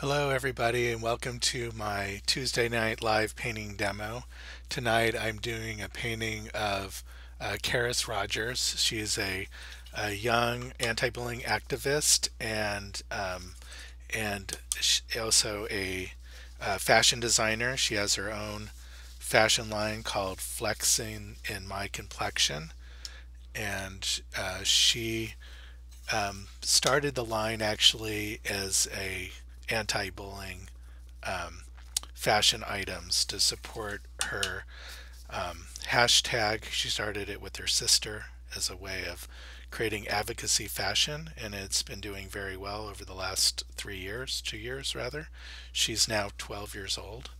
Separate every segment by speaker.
Speaker 1: Hello everybody and welcome to my Tuesday night live painting demo. Tonight I'm doing a painting of uh, Kheris Rogers. She's a, a young anti-bullying activist and um, and also a uh, fashion designer. She has her own fashion line called Flexing in My Complexion and uh, she um, started the line actually as a anti-bullying um, fashion items to support her um, hashtag. She started it with her sister as a way of creating advocacy fashion, and it's been doing very well over the last three years, two years rather. She's now 12 years old,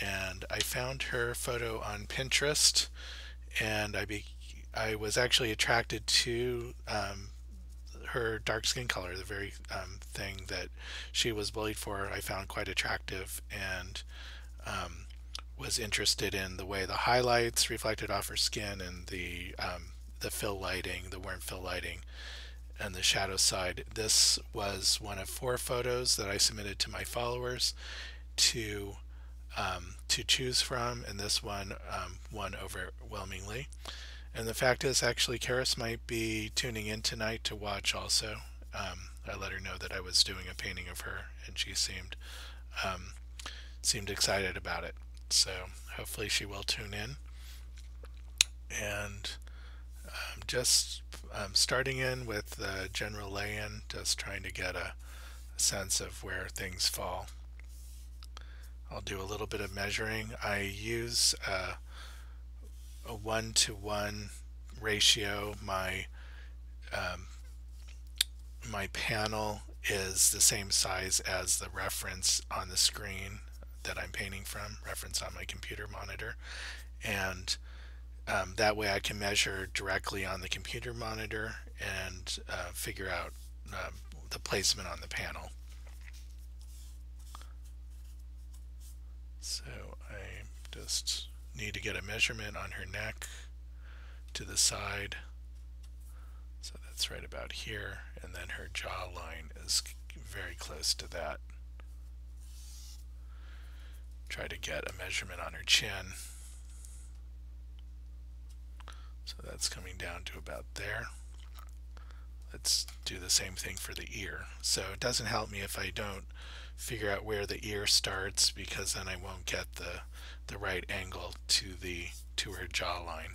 Speaker 1: and I found her photo on Pinterest, and I be I was actually attracted to um, her dark skin color, the very um, thing that she was bullied for, I found quite attractive and um, was interested in the way the highlights reflected off her skin and the um, the fill lighting, the warm fill lighting, and the shadow side. This was one of four photos that I submitted to my followers to um, to choose from, and this one um, won overwhelmingly. And the fact is, actually, Kheris might be tuning in tonight to watch also. Um, I let her know that I was doing a painting of her, and she seemed um, seemed excited about it. So hopefully she will tune in. And um, just um, starting in with the general lay-in, just trying to get a, a sense of where things fall. I'll do a little bit of measuring. I use uh, a one to one ratio. My um, my panel is the same size as the reference on the screen that I'm painting from, reference on my computer monitor. And um, that way I can measure directly on the computer monitor and uh, figure out uh, the placement on the panel. So I just need to get a measurement on her neck to the side. So that's right about here. And then her jawline is very close to that. Try to get a measurement on her chin. So that's coming down to about there. Let's do the same thing for the ear. So it doesn't help me if I don't figure out where the ear starts because then I won't get the the right angle to the to her jawline.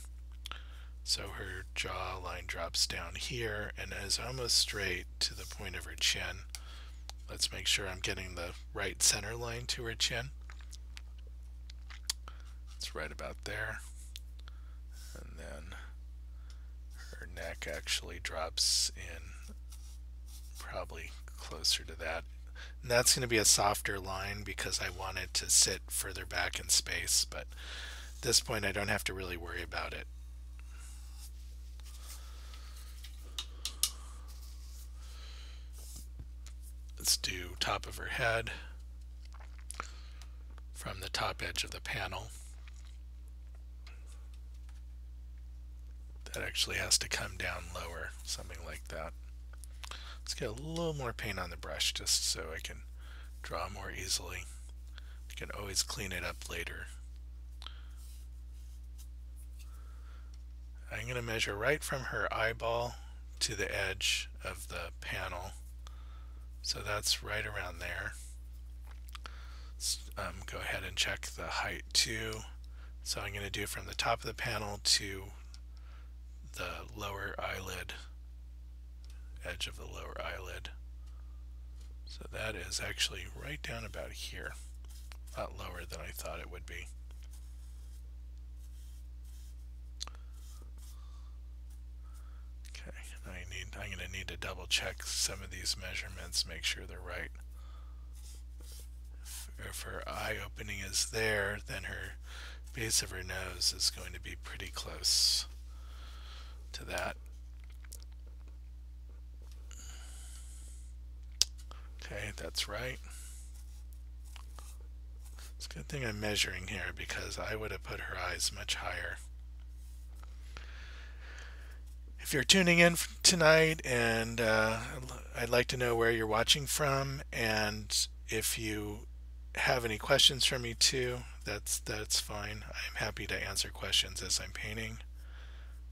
Speaker 1: So her jawline drops down here and is almost straight to the point of her chin. Let's make sure I'm getting the right center line to her chin. It's right about there. And then her neck actually drops in probably closer to that and that's going to be a softer line because I want it to sit further back in space, but at this point I don't have to really worry about it. Let's do top of her head from the top edge of the panel. That actually has to come down lower, something like that. Let's get a little more paint on the brush just so I can draw more easily. I can always clean it up later. I'm going to measure right from her eyeball to the edge of the panel. So that's right around there. Um, go ahead and check the height too. So I'm going to do from the top of the panel to the lower eyelid edge of the lower eyelid. So that is actually right down about here. A lot lower than I thought it would be. Okay, I need I'm going to need to double check some of these measurements, make sure they're right. If, if her eye opening is there, then her base of her nose is going to be pretty close to that. Okay, that's right. It's a good thing I'm measuring here because I would have put her eyes much higher. If you're tuning in tonight and uh, I'd like to know where you're watching from and if you have any questions for me too, that's that's fine. I'm happy to answer questions as I'm painting.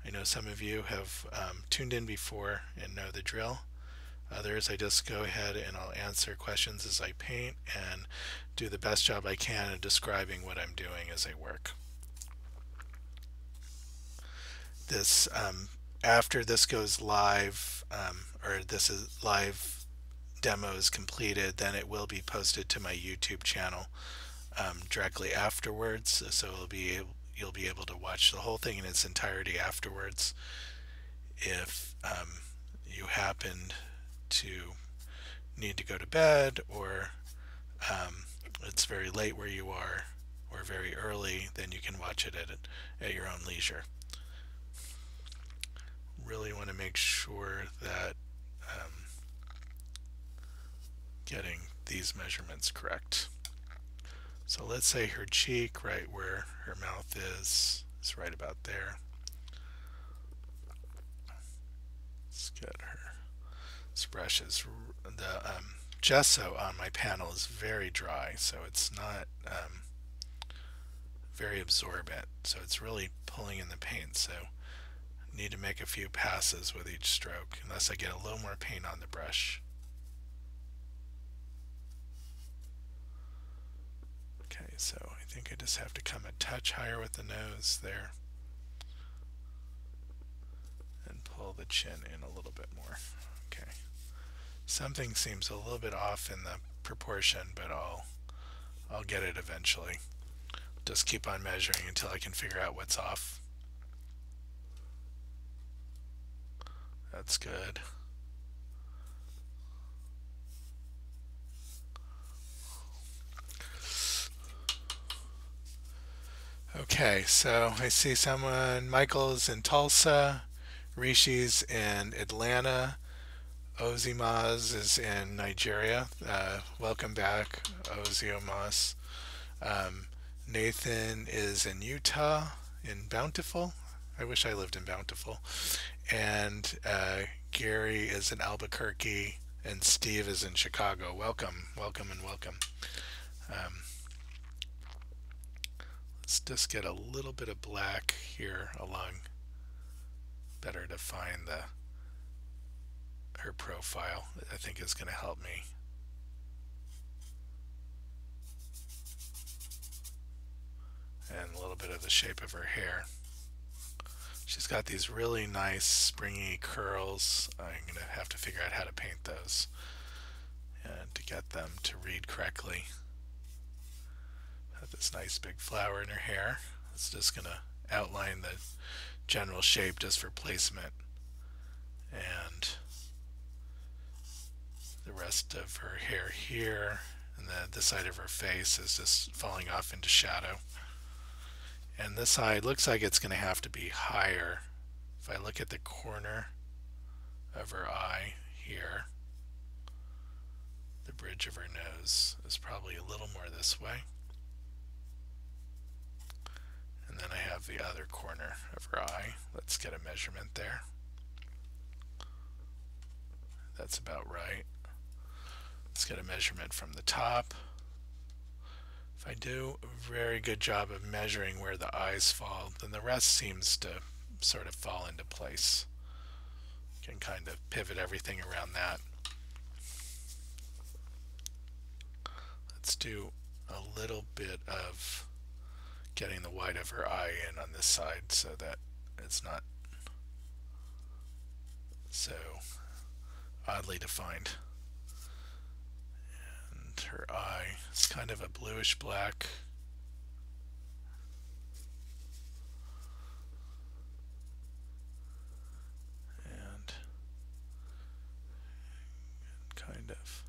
Speaker 1: I know some of you have um, tuned in before and know the drill. Others, I just go ahead and I'll answer questions as I paint and do the best job I can in describing what I'm doing as I work. This um, after this goes live, um, or this is live demo is completed, then it will be posted to my YouTube channel um, directly afterwards. So it'll be you'll be able to watch the whole thing in its entirety afterwards. If um, you happened to need to go to bed or um, it's very late where you are or very early, then you can watch it at, at your own leisure. Really want to make sure that um, getting these measurements correct. So let's say her cheek, right where her mouth is, is right about there. Let's get her. Brush is the um, gesso on my panel is very dry, so it's not um, very absorbent. So it's really pulling in the paint. So I need to make a few passes with each stroke, unless I get a little more paint on the brush. Okay, so I think I just have to come a touch higher with the nose there. And pull the chin in a little bit more. Something seems a little bit off in the proportion, but I'll I'll get it eventually. Just keep on measuring until I can figure out what's off. That's good. Okay, so I see someone, Michael's in Tulsa, Rishi's in Atlanta, Ozimaz is in Nigeria. Uh, welcome back, Oziomaz. Um, Nathan is in Utah, in Bountiful. I wish I lived in Bountiful. And uh, Gary is in Albuquerque, and Steve is in Chicago. Welcome, welcome, and welcome. Um, Let's just get a little bit of black here along. Better to find the her profile. I think is going to help me. And a little bit of the shape of her hair. She's got these really nice springy curls. I'm going to have to figure out how to paint those and to get them to read correctly Got this nice big flower in her hair. It's just going to outline the general shape just for placement. And the rest of her hair here and the, the side of her face is just falling off into shadow. And this side looks like it's going to have to be higher. If I look at the corner of her eye here, the bridge of her nose is probably a little more this way. And then I have the other corner of her eye. Let's get a measurement there. That's about right. Let's get a measurement from the top. If I do a very good job of measuring where the eyes fall, then the rest seems to sort of fall into place. Can kind of pivot everything around that. Let's do a little bit of getting the white of her eye in on this side so that it's not so oddly defined. Her eye. It's kind of a bluish black. And kind of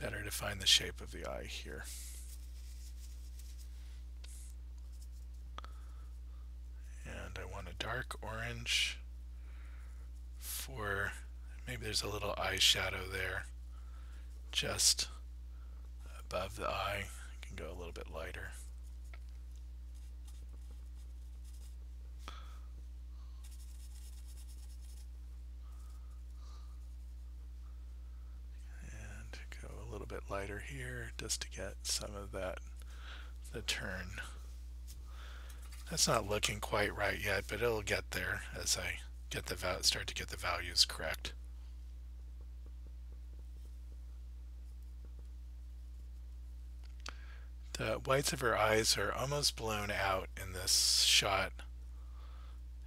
Speaker 1: better define the shape of the eye here. And I want a dark orange for maybe there's a little eyeshadow there just above the eye. I can go a little bit lighter. And go a little bit lighter here just to get some of that, the turn. That's not looking quite right yet, but it'll get there as I get the start to get the values correct. The whites of her eyes are almost blown out in this shot.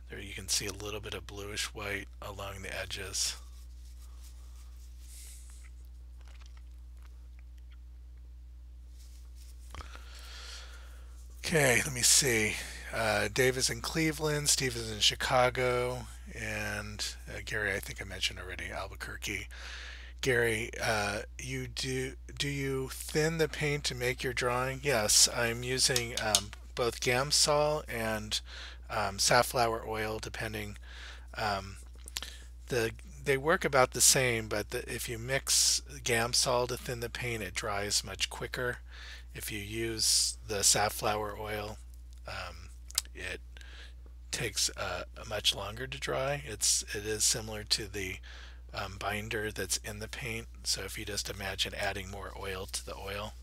Speaker 1: There you can see a little bit of bluish white along the edges. Okay, let me see. Uh, Dave is in Cleveland, Steve is in Chicago, and uh, Gary, I think I mentioned already, Albuquerque. Gary, uh, you do do you thin the paint to make your drawing? Yes, I'm using um, both Gamsol and um, safflower oil, depending. Um, the they work about the same, but the, if you mix Gamsol to thin the paint, it dries much quicker. If you use the safflower oil, um, it takes uh, much longer to dry. It's it is similar to the um, binder that's in the paint. So if you just imagine adding more oil to the oil,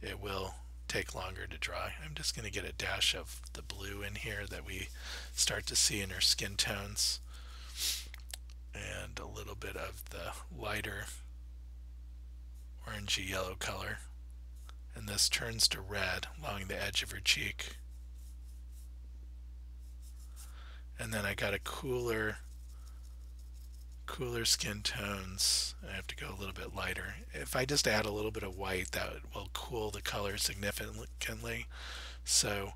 Speaker 1: it will take longer to dry. I'm just going to get a dash of the blue in here that we start to see in her skin tones and a little bit of the lighter orangey yellow color and this turns to red along the edge of her cheek and then I got a cooler cooler skin tones. I have to go a little bit lighter. If I just add a little bit of white, that will cool the color significantly. So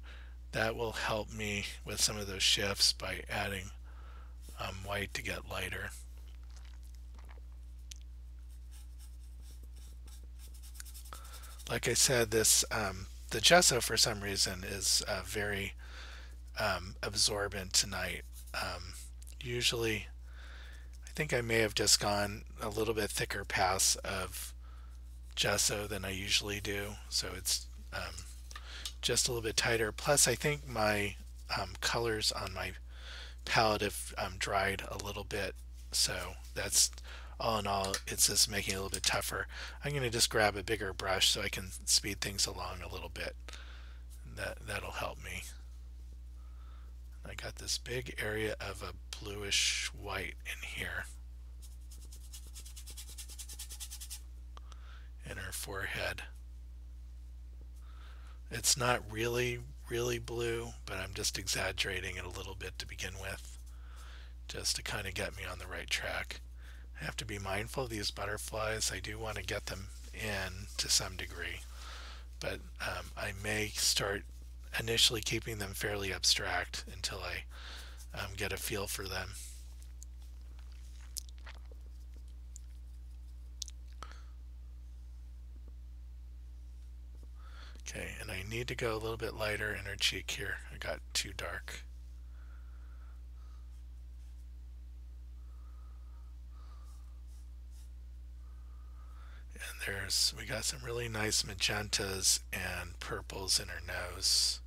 Speaker 1: that will help me with some of those shifts by adding um, white to get lighter. Like I said, this um, the gesso for some reason is uh, very um, absorbent tonight. Um, usually I think I may have just gone a little bit thicker pass of gesso than I usually do. So it's um, just a little bit tighter. Plus, I think my um, colors on my palette have um, dried a little bit. So that's all in all, it's just making it a little bit tougher. I'm going to just grab a bigger brush so I can speed things along a little bit. That, that'll help me. I got this big area of a bluish white in here. In her forehead. It's not really, really blue, but I'm just exaggerating it a little bit to begin with, just to kind of get me on the right track. I have to be mindful of these butterflies. I do want to get them in to some degree, but um, I may start initially keeping them fairly abstract until I um, get a feel for them. Okay, and I need to go a little bit lighter in her cheek here. I got too dark. And there's, we got some really nice magentas and purples in her nose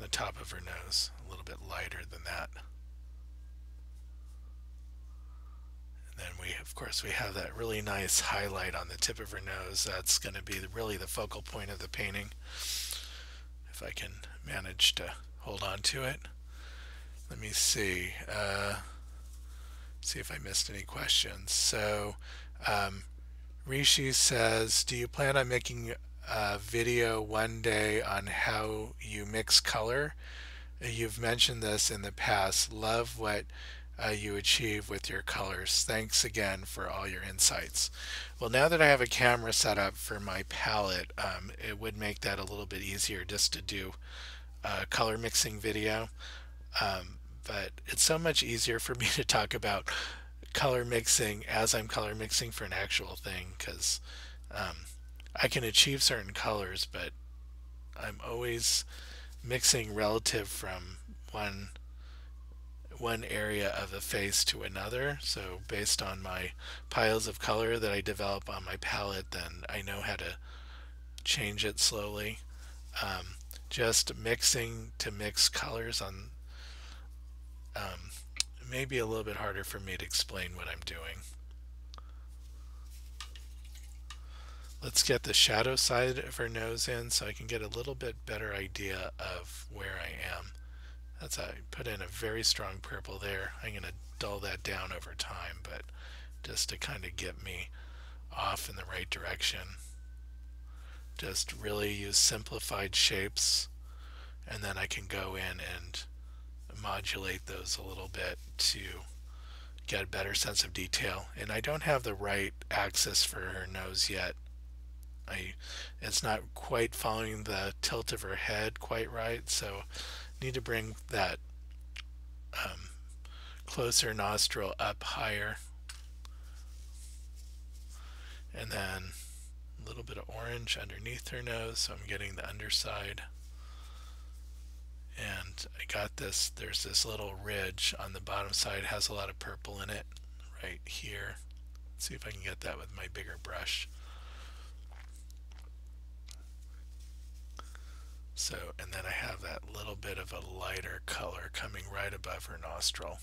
Speaker 1: the top of her nose, a little bit lighter than that. And then we, of course, we have that really nice highlight on the tip of her nose. That's going to be really the focal point of the painting. If I can manage to hold on to it. Let me see. Uh, see if I missed any questions. So, um, Rishi says, do you plan on making a video one day on how you mix color. You've mentioned this in the past. Love what uh, you achieve with your colors. Thanks again for all your insights. Well, now that I have a camera set up for my palette, um, it would make that a little bit easier just to do a color mixing video. Um, but it's so much easier for me to talk about color mixing as I'm color mixing for an actual thing because um, I can achieve certain colors, but I'm always mixing relative from one one area of the face to another. So based on my piles of color that I develop on my palette, then I know how to change it slowly. Um, just mixing to mix colors on um, maybe a little bit harder for me to explain what I'm doing. Let's get the shadow side of her nose in so I can get a little bit better idea of where I am. That's I put in a very strong purple there. I'm going to dull that down over time, but just to kind of get me off in the right direction. Just really use simplified shapes and then I can go in and modulate those a little bit to get a better sense of detail. And I don't have the right axis for her nose yet. I, it's not quite following the tilt of her head quite right, so need to bring that um, closer nostril up higher. And then a little bit of orange underneath her nose, so I'm getting the underside. And I got this there's this little ridge on the bottom side has a lot of purple in it right here. Let's see if I can get that with my bigger brush so and then I have that little bit of a lighter color coming right above her nostril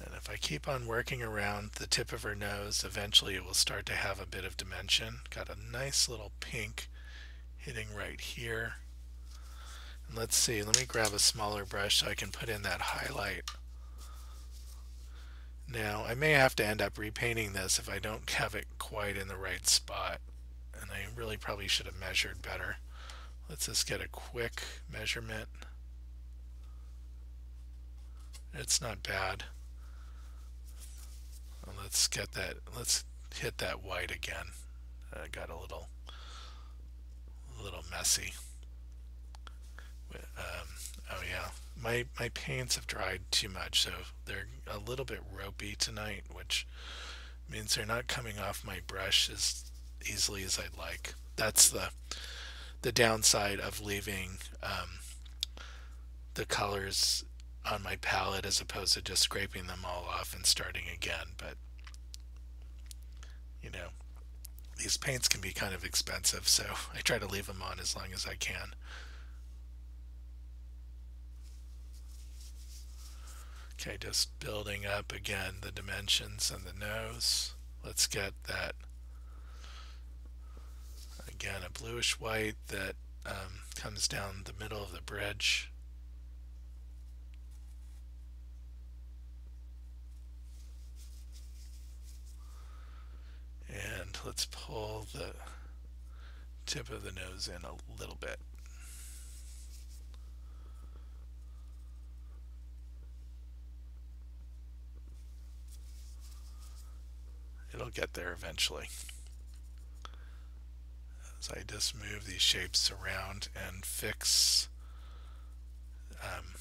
Speaker 1: and if I keep on working around the tip of her nose eventually it will start to have a bit of dimension got a nice little pink hitting right here. And let's see, let me grab a smaller brush so I can put in that highlight. Now, I may have to end up repainting this if I don't have it quite in the right spot. And I really probably should have measured better. Let's just get a quick measurement. It's not bad. Let's get that, let's hit that white again. I got a little a little messy. Um, oh yeah, my my paints have dried too much, so they're a little bit ropey tonight, which means they're not coming off my brush as easily as I'd like. That's the the downside of leaving um, the colors on my palette as opposed to just scraping them all off and starting again. But you know, these paints can be kind of expensive, so I try to leave them on as long as I can. Okay, just building up again the dimensions and the nose. Let's get that, again, a bluish white that um, comes down the middle of the bridge. And let's pull the tip of the nose in a little bit. It'll get there eventually. As I just move these shapes around and fix um,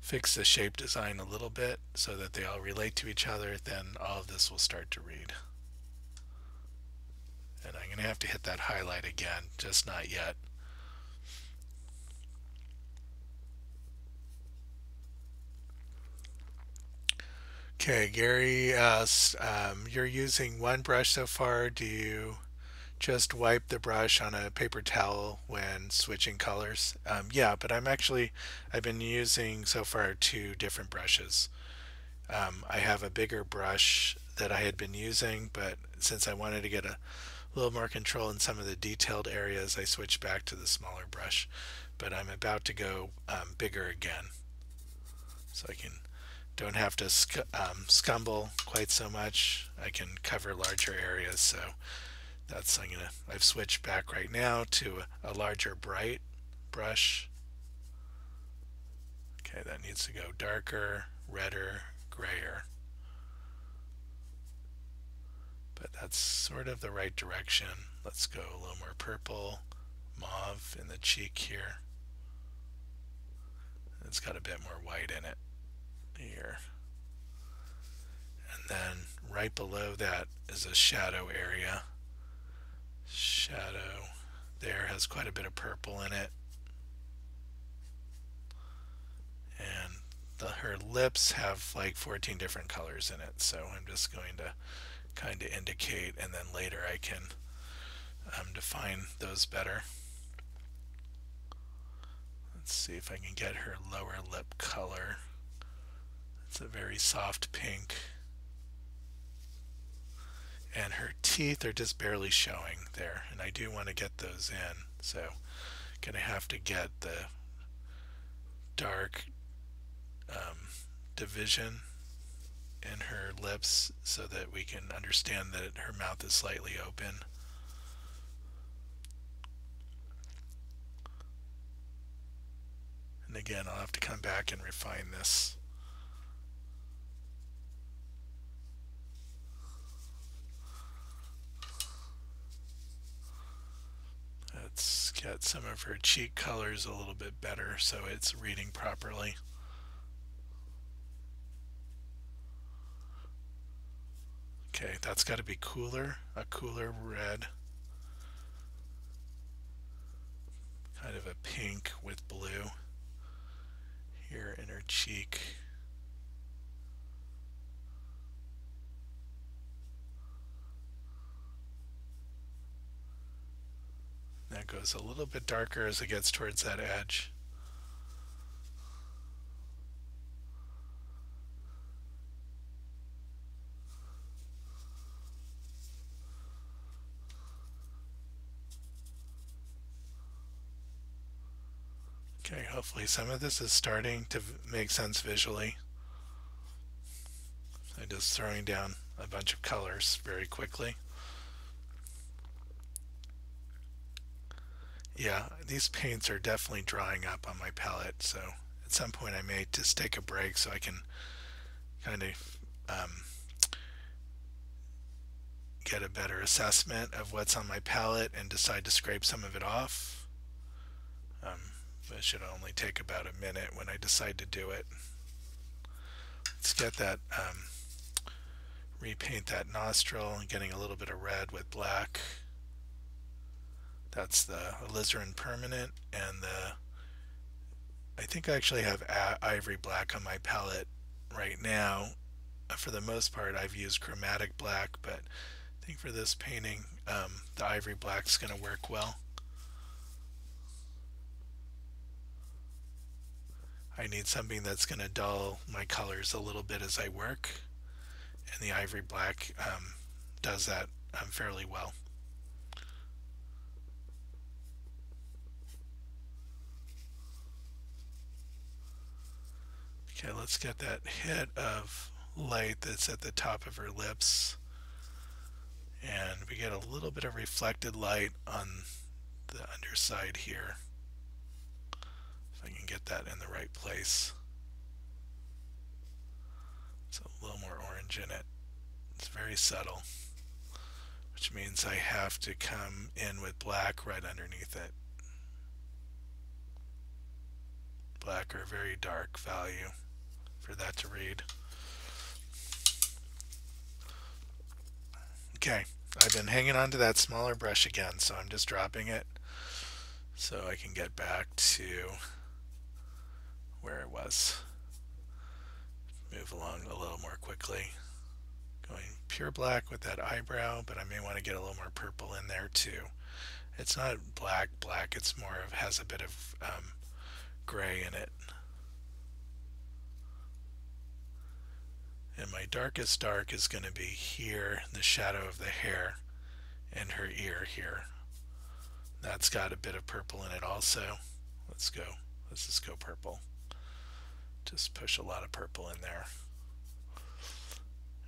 Speaker 1: fix the shape design a little bit so that they all relate to each other, then all of this will start to read. And I'm going to have to hit that highlight again, just not yet. Okay, Gary um, you're using one brush so far. Do you just wipe the brush on a paper towel when switching colors. Um, yeah, but I'm actually, I've been using so far two different brushes. Um, I have a bigger brush that I had been using, but since I wanted to get a little more control in some of the detailed areas, I switched back to the smaller brush. But I'm about to go um, bigger again. So I can don't have to sc um, scumble quite so much. I can cover larger areas. So that's I'm gonna I've switched back right now to a larger bright brush. Okay that needs to go darker redder grayer. But that's sort of the right direction. Let's go a little more purple mauve in the cheek here. It's got a bit more white in it here. And then right below that is a shadow area shadow. There has quite a bit of purple in it. And the, her lips have like 14 different colors in it so I'm just going to kind of indicate and then later I can um, define those better. Let's see if I can get her lower lip color. It's a very soft pink and her teeth are just barely showing there and I do want to get those in so gonna have to get the dark um, division in her lips so that we can understand that her mouth is slightly open. And again, I'll have to come back and refine this. Let's get some of her cheek colors a little bit better so it's reading properly. Okay, that's got to be cooler, a cooler red. Kind of a pink with blue here in her cheek. That goes a little bit darker as it gets towards that edge. Okay, hopefully some of this is starting to make sense visually. I'm just throwing down a bunch of colors very quickly. Yeah, these paints are definitely drying up on my palette, so at some point I may just take a break so I can kind of um, get a better assessment of what's on my palette and decide to scrape some of it off. Um, it should only take about a minute when I decide to do it. Let's get that, um, repaint that nostril, getting a little bit of red with black. That's the alizarin permanent and the I think I actually have ivory black on my palette right now. Uh, for the most part I've used chromatic black but I think for this painting um, the ivory black is going to work well. I need something that's going to dull my colors a little bit as I work and the ivory black um, does that um, fairly well. Okay, let's get that hit of light that's at the top of her lips. And we get a little bit of reflected light on the underside here. If I can get that in the right place. It's a little more orange in it. It's very subtle, which means I have to come in with black right underneath it. Black or very dark value for that to read. Okay, I've been hanging on to that smaller brush again, so I'm just dropping it so I can get back to where it was. Move along a little more quickly. Going pure black with that eyebrow, but I may want to get a little more purple in there too. It's not black black, it's more of has a bit of um, gray in it. And my darkest dark is going to be here, the shadow of the hair and her ear here. That's got a bit of purple in it also. Let's go. Let's just go purple. Just push a lot of purple in there.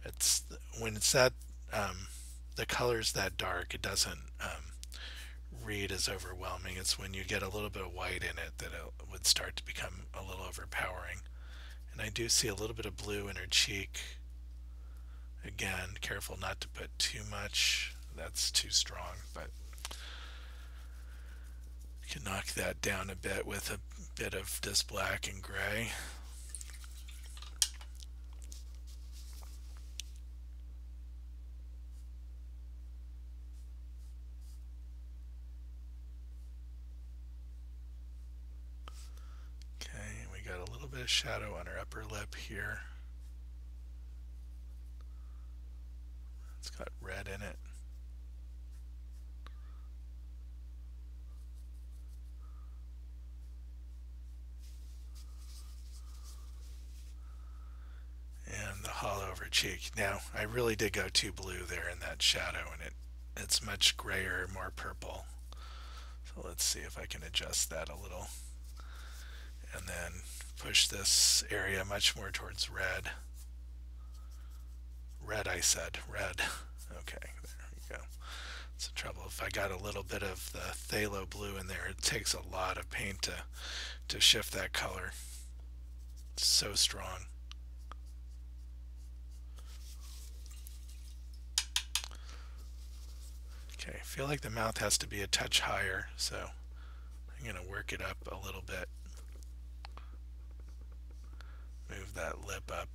Speaker 1: It's when it's that um, the color's that dark, it doesn't um, read as overwhelming. It's when you get a little bit of white in it that it would start to become a little overpowering. And I do see a little bit of blue in her cheek. Again, careful not to put too much. That's too strong, but you can knock that down a bit with a bit of this black and gray. Of shadow on her upper lip here. It's got red in it. And the hollow of her cheek. Now, I really did go too blue there in that shadow, and it it's much grayer, more purple. So let's see if I can adjust that a little. And then push this area much more towards red. Red, I said, red. Okay, there we go. It's a trouble. If I got a little bit of the phthalo blue in there, it takes a lot of paint to, to shift that color. It's so strong. Okay, I feel like the mouth has to be a touch higher, so I'm going to work it up a little bit. Move that lip up.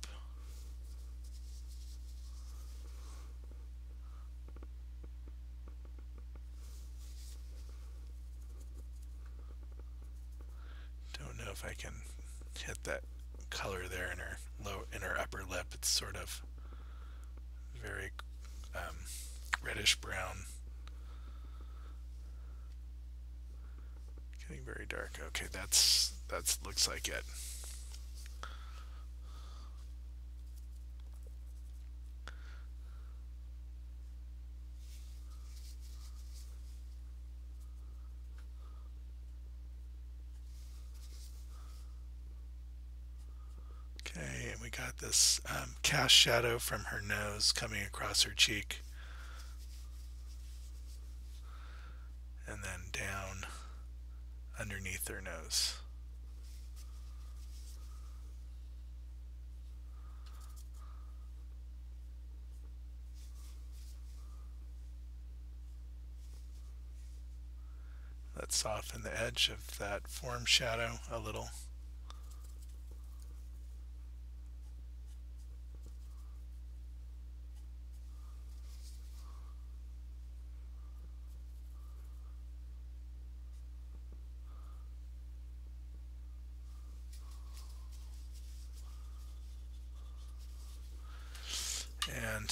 Speaker 1: Don't know if I can hit that color there in her low in her upper lip. It's sort of very um, reddish brown. Getting very dark. Okay, that's that's looks like it. Okay, and we got this um, cast shadow from her nose coming across her cheek. And then down underneath her nose. Let's soften the edge of that form shadow a little.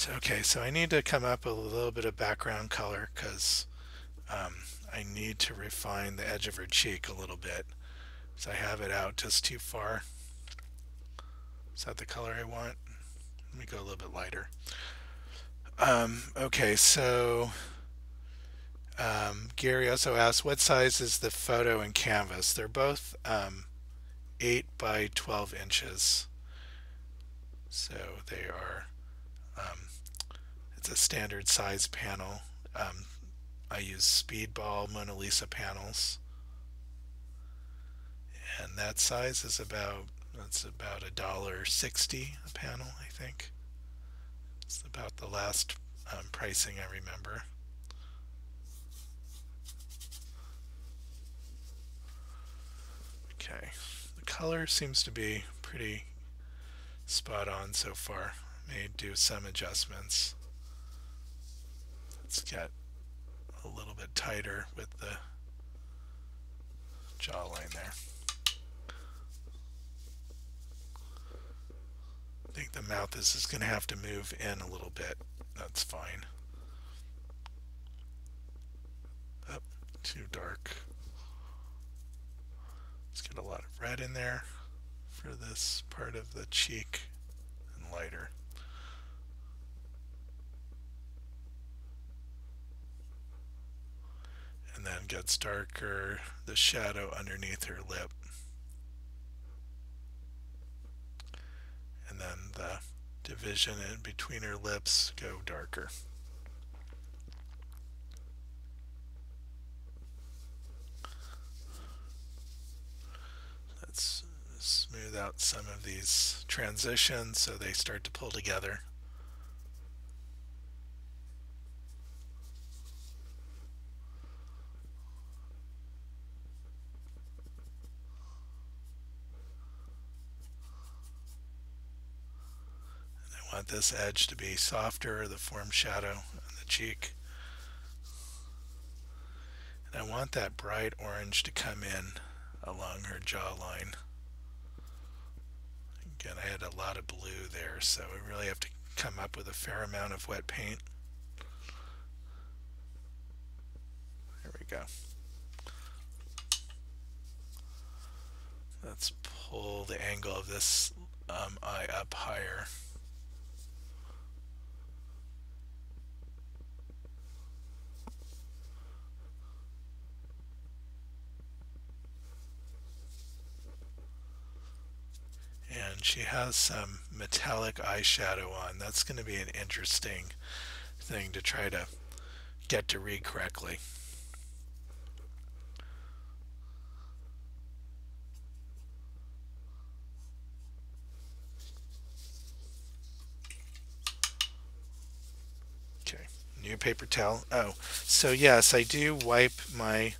Speaker 1: Okay, so I need to come up with a little bit of background color because um, I need to refine the edge of her cheek a little bit. So I have it out just too far. Is that the color I want? Let me go a little bit lighter. Um, okay, so um, Gary also asked, what size is the photo and canvas? They're both um, 8 by 12 inches. So they are um, a standard size panel. Um, I use Speedball Mona Lisa panels. And that size is about, that's about a dollar sixty a panel, I think. It's about the last um, pricing I remember. Okay, the color seems to be pretty spot on so far may do some adjustments. Let's get a little bit tighter with the jawline there. I think the mouth is just going to have to move in a little bit. That's fine. Oh, too dark. Let's get a lot of red in there for this part of the cheek and lighter. and then gets darker the shadow underneath her lip. And then the division in between her lips go darker. Let's smooth out some of these transitions so they start to pull together want this edge to be softer, the form shadow on the cheek. And I want that bright orange to come in along her jawline. Again, I had a lot of blue there, so we really have to come up with a fair amount of wet paint. There we go. Let's pull the angle of this um, eye up higher. And she has some metallic eyeshadow on. That's going to be an interesting thing to try to get to read correctly. Okay, new paper towel. Oh, so yes, I do wipe my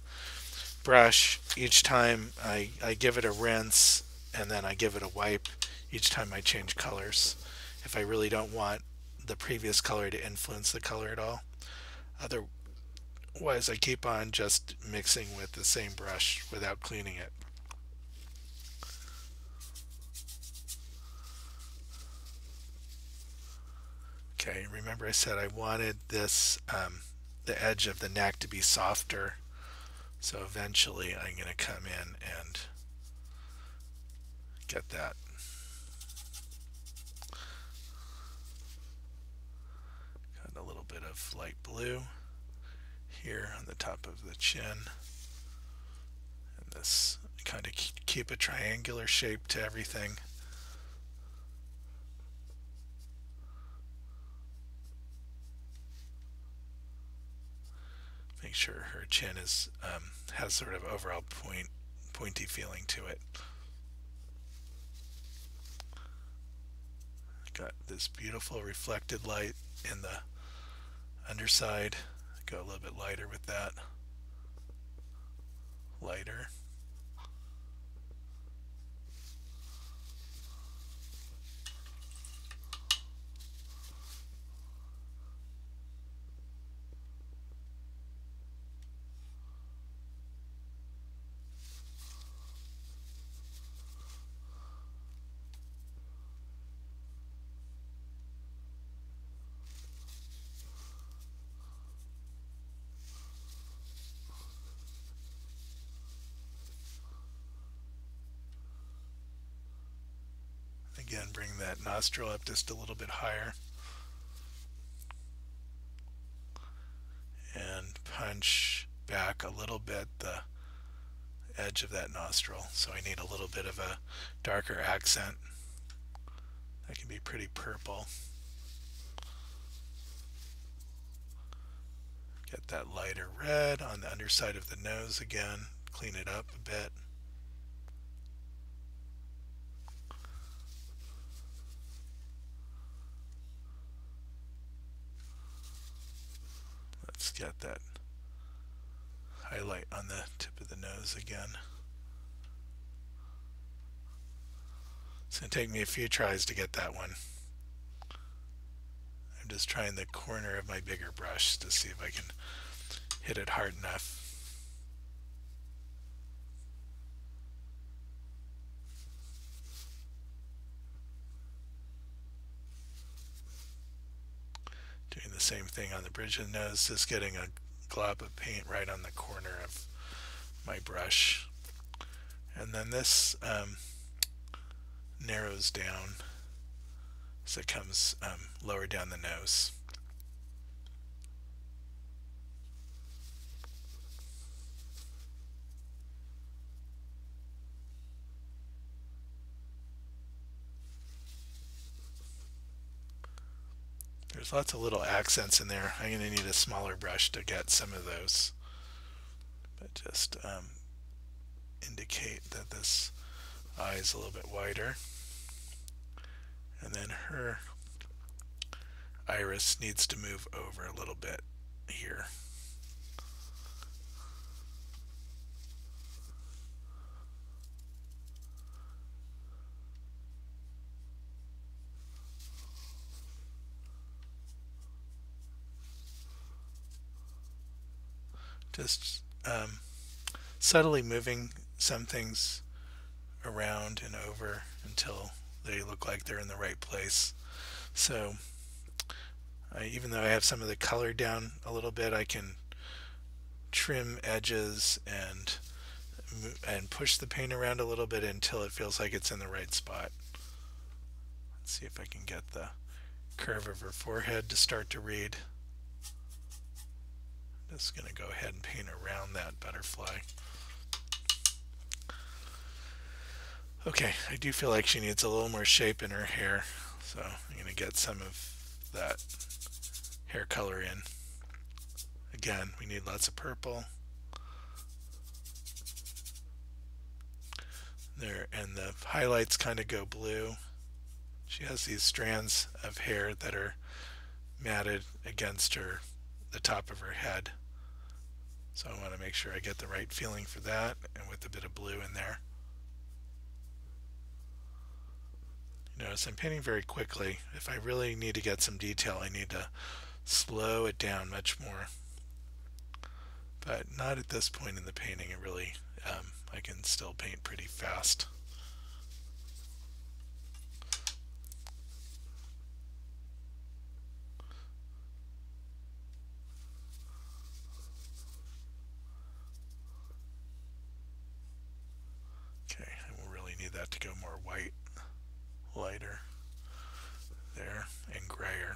Speaker 1: brush each time I, I give it a rinse and then I give it a wipe each time I change colors if I really don't want the previous color to influence the color at all. Otherwise I keep on just mixing with the same brush without cleaning it. Okay, remember I said I wanted this, um, the edge of the neck to be softer so eventually I'm going to come in and get that. Got a little bit of light blue here on the top of the chin. And this kind of keep a triangular shape to everything. make sure her chin is um, has sort of overall point pointy feeling to it. Got this beautiful reflected light in the underside. Go a little bit lighter with that. Lighter. Again, bring that nostril up just a little bit higher. And punch back a little bit the edge of that nostril. So I need a little bit of a darker accent. That can be pretty purple. Get that lighter red on the underside of the nose again. Clean it up a bit. Got that highlight on the tip of the nose again. It's going to take me a few tries to get that one. I'm just trying the corner of my bigger brush to see if I can hit it hard enough. Doing the same thing on the bridge of the nose, just getting a glob of paint right on the corner of my brush. And then this um, narrows down so it comes um, lower down the nose. There's lots of little accents in there. I'm going to need a smaller brush to get some of those. But just um, indicate that this eye is a little bit wider. And then her iris needs to move over a little bit here. Just um, subtly moving some things around and over until they look like they're in the right place. So I, even though I have some of the color down a little bit, I can trim edges and and push the paint around a little bit until it feels like it's in the right spot. Let's see if I can get the curve of her forehead to start to read. Just going to go ahead and paint around that butterfly. Okay, I do feel like she needs a little more shape in her hair, so I'm going to get some of that hair color in. Again, we need lots of purple. There, and the highlights kind of go blue. She has these strands of hair that are matted against her, the top of her head. So I want to make sure I get the right feeling for that and with a bit of blue in there. Notice I'm painting very quickly. If I really need to get some detail, I need to slow it down much more. But not at this point in the painting. It really, um, I can still paint pretty fast. Okay, and we'll really need that to go more white, lighter there, and grayer.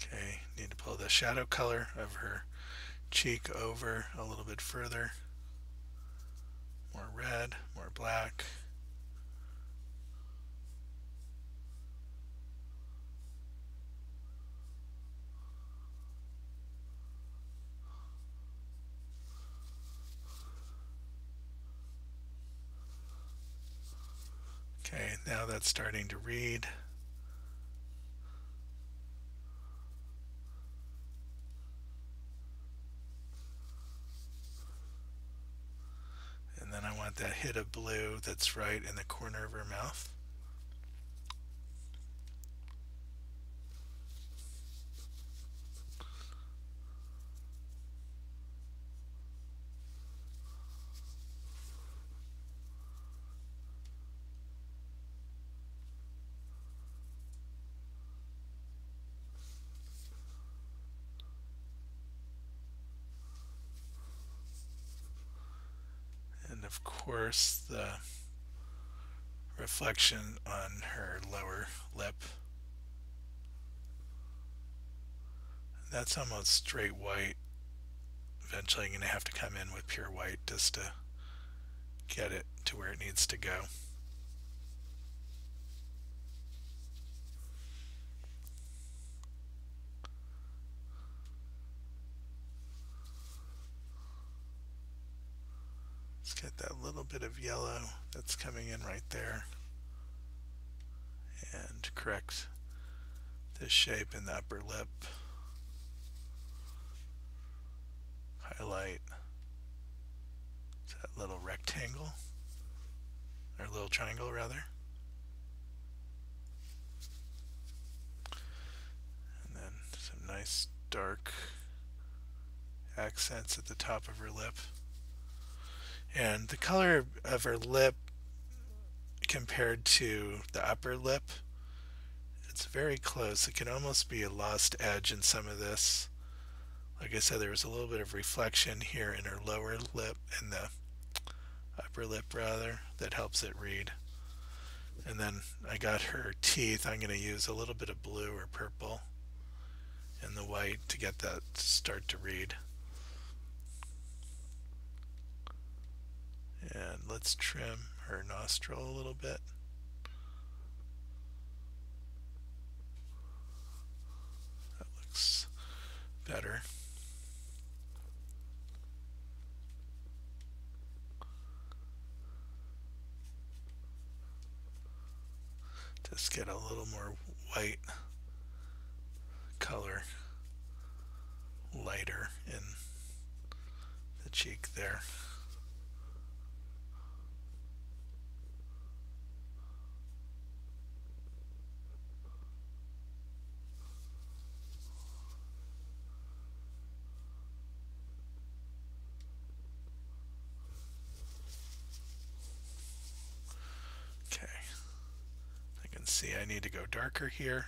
Speaker 1: Okay, need to pull the shadow color of her cheek over a little bit further. More red, more black. Okay, now that's starting to read. And then I want that hit of blue that's right in the corner of her mouth. and of the reflection on her lower lip. That's almost straight white. Eventually I'm going to have to come in with pure white just to get it to where it needs to go. Get that little bit of yellow that's coming in right there and correct this shape in the upper lip. Highlight that little rectangle, or little triangle rather. And then some nice dark accents at the top of her lip. And the color of her lip compared to the upper lip, it's very close. It can almost be a lost edge in some of this. Like I said, there was a little bit of reflection here in her lower lip, in the upper lip rather, that helps it read. And then I got her teeth. I'm going to use a little bit of blue or purple in the white to get that to start to read. And let's trim her nostril a little bit. That looks better. Just get a little more white color lighter in the cheek there. Okay, see I need to go darker here.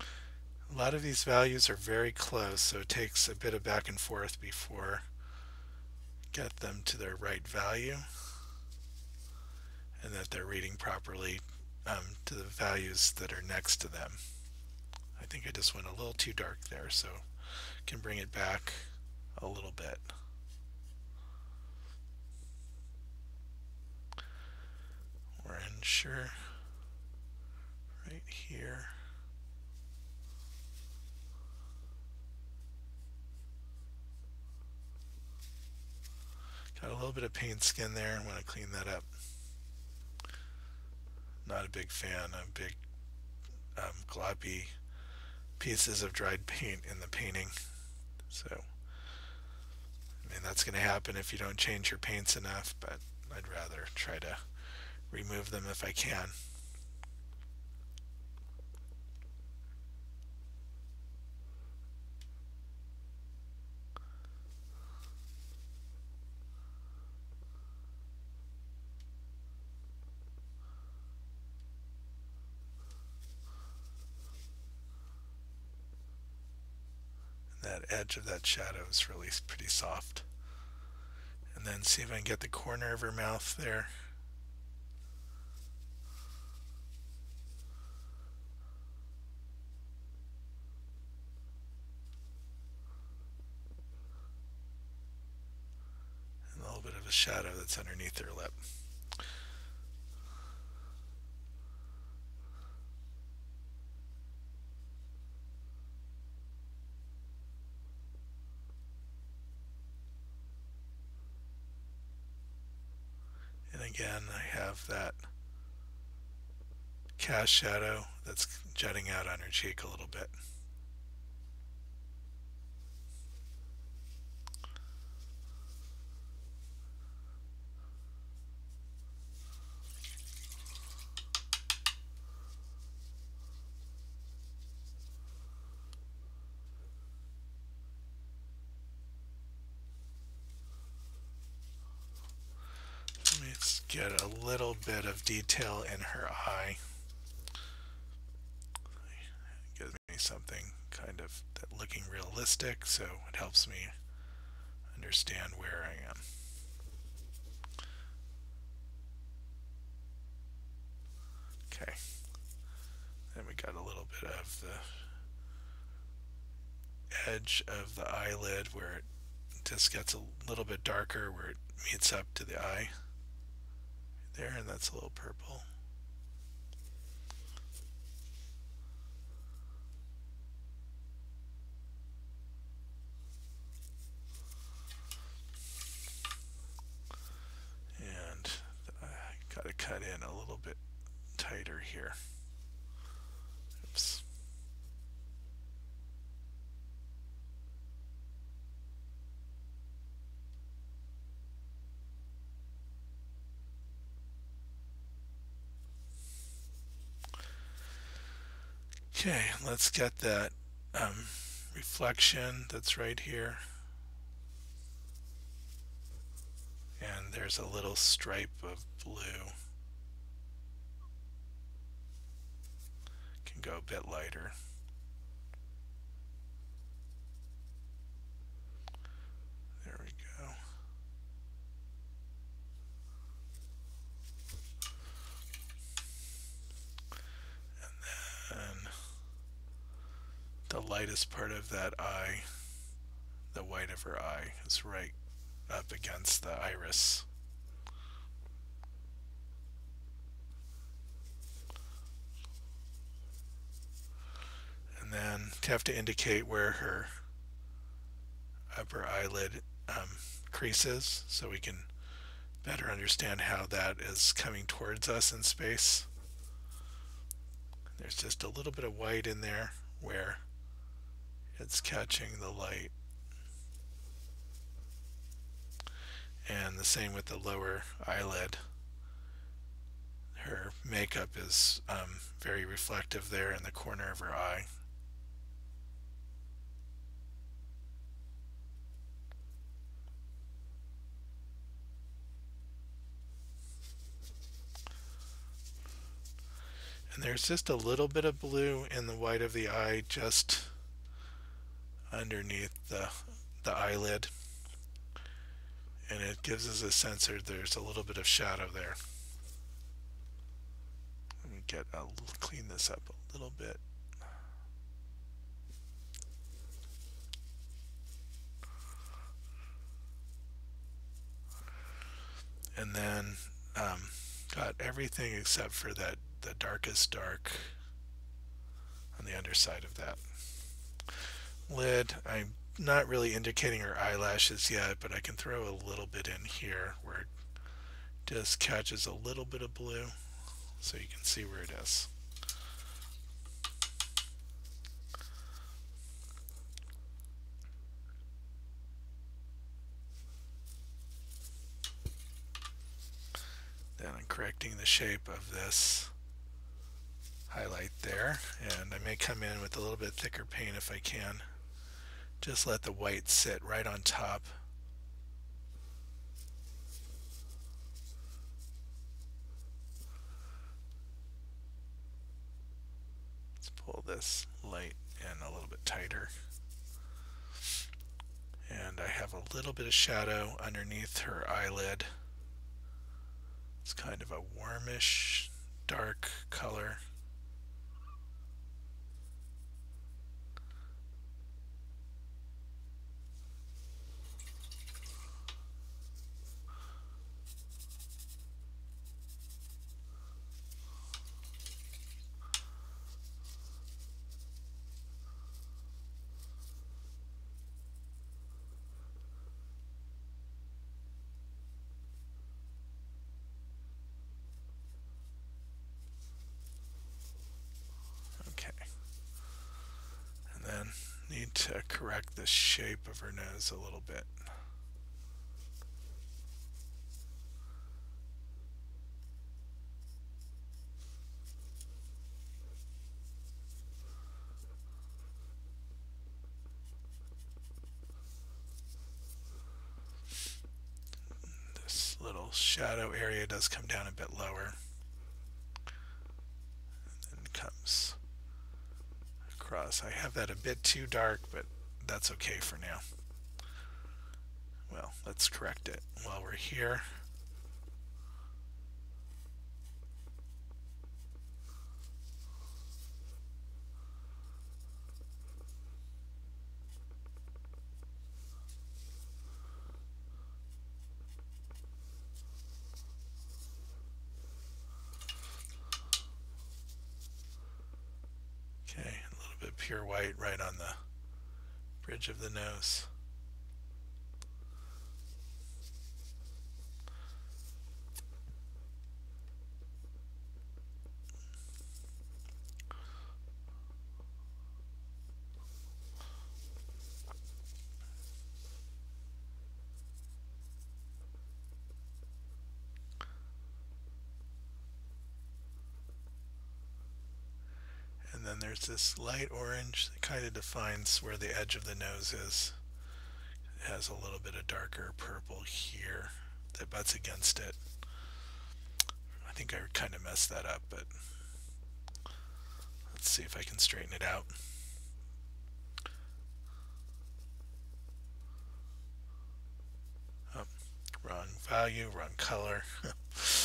Speaker 1: A lot of these values are very close, so it takes a bit of back and forth before get them to their right value and that they're reading properly um, to the values that are next to them. I think I just went a little too dark there, so can bring it back a little bit. Orange, sure, right here. Got a little bit of paint skin there. I want to clean that up. Not a big fan of big um, gloppy pieces of dried paint in the painting. So, I mean, that's going to happen if you don't change your paints enough, but I'd rather try to remove them if I can. that edge of that shadow is really pretty soft. And then see if I can get the corner of her mouth there. And a little bit of a shadow that's underneath her lip. And again I have that cast shadow that's jutting out on her cheek a little bit. get a little bit of detail in her eye. Gives me something kind of that looking realistic, so it helps me understand where I am. Okay. Then we got a little bit of the edge of the eyelid where it just gets a little bit darker where it meets up to the eye there, and that's a little purple. And I got to cut in a little bit tighter here. Oops. Okay, let's get that um, reflection that's right here. And there's a little stripe of blue. Can go a bit lighter. Lightest part of that eye, the white of her eye, is right up against the iris. And then to have to indicate where her upper eyelid um, creases so we can better understand how that is coming towards us in space. There's just a little bit of white in there where it's catching the light. And the same with the lower eyelid. Her makeup is um, very reflective there in the corner of her eye. And there's just a little bit of blue in the white of the eye just underneath the, the eyelid. And it gives us a that there's a little bit of shadow there. Let me get, I'll clean this up a little bit. and then um, got everything except for that the darkest dark on the underside of that lid. I'm not really indicating her eyelashes yet, but I can throw a little bit in here where it just catches a little bit of blue so you can see where it is. Then I'm correcting the shape of this highlight there and I may come in with a little bit thicker paint if I can. Just let the white sit right on top. Let's pull this light in a little bit tighter. And I have a little bit of shadow underneath her eyelid. It's kind of a warmish dark color. To correct the shape of her nose a little bit. This little shadow area does come down a bit lower. And then comes across. I have that a bit too dark, but that's okay for now. Well, let's correct it while we're here. pure white right on the bridge of the nose. and then there's this light orange that kind of defines where the edge of the nose is. It has a little bit of darker purple here that butts against it. I think I kind of messed that up, but let's see if I can straighten it out. Oh, wrong value, wrong color.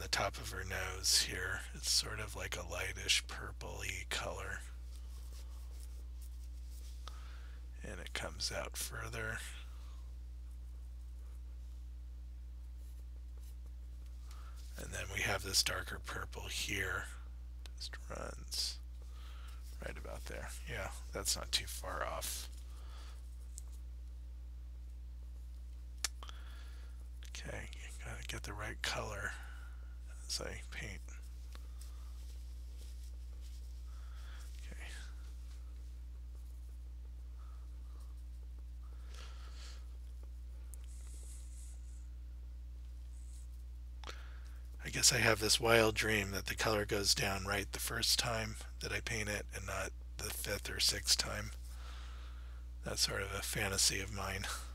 Speaker 1: the top of her nose here. It's sort of like a lightish purpley color. And it comes out further. And then we have this darker purple here. Just runs right about there. Yeah, that's not too far off. Okay, gotta get the right color say paint. Okay. I guess I have this wild dream that the color goes down right the first time that I paint it and not the fifth or sixth time. That's sort of a fantasy of mine.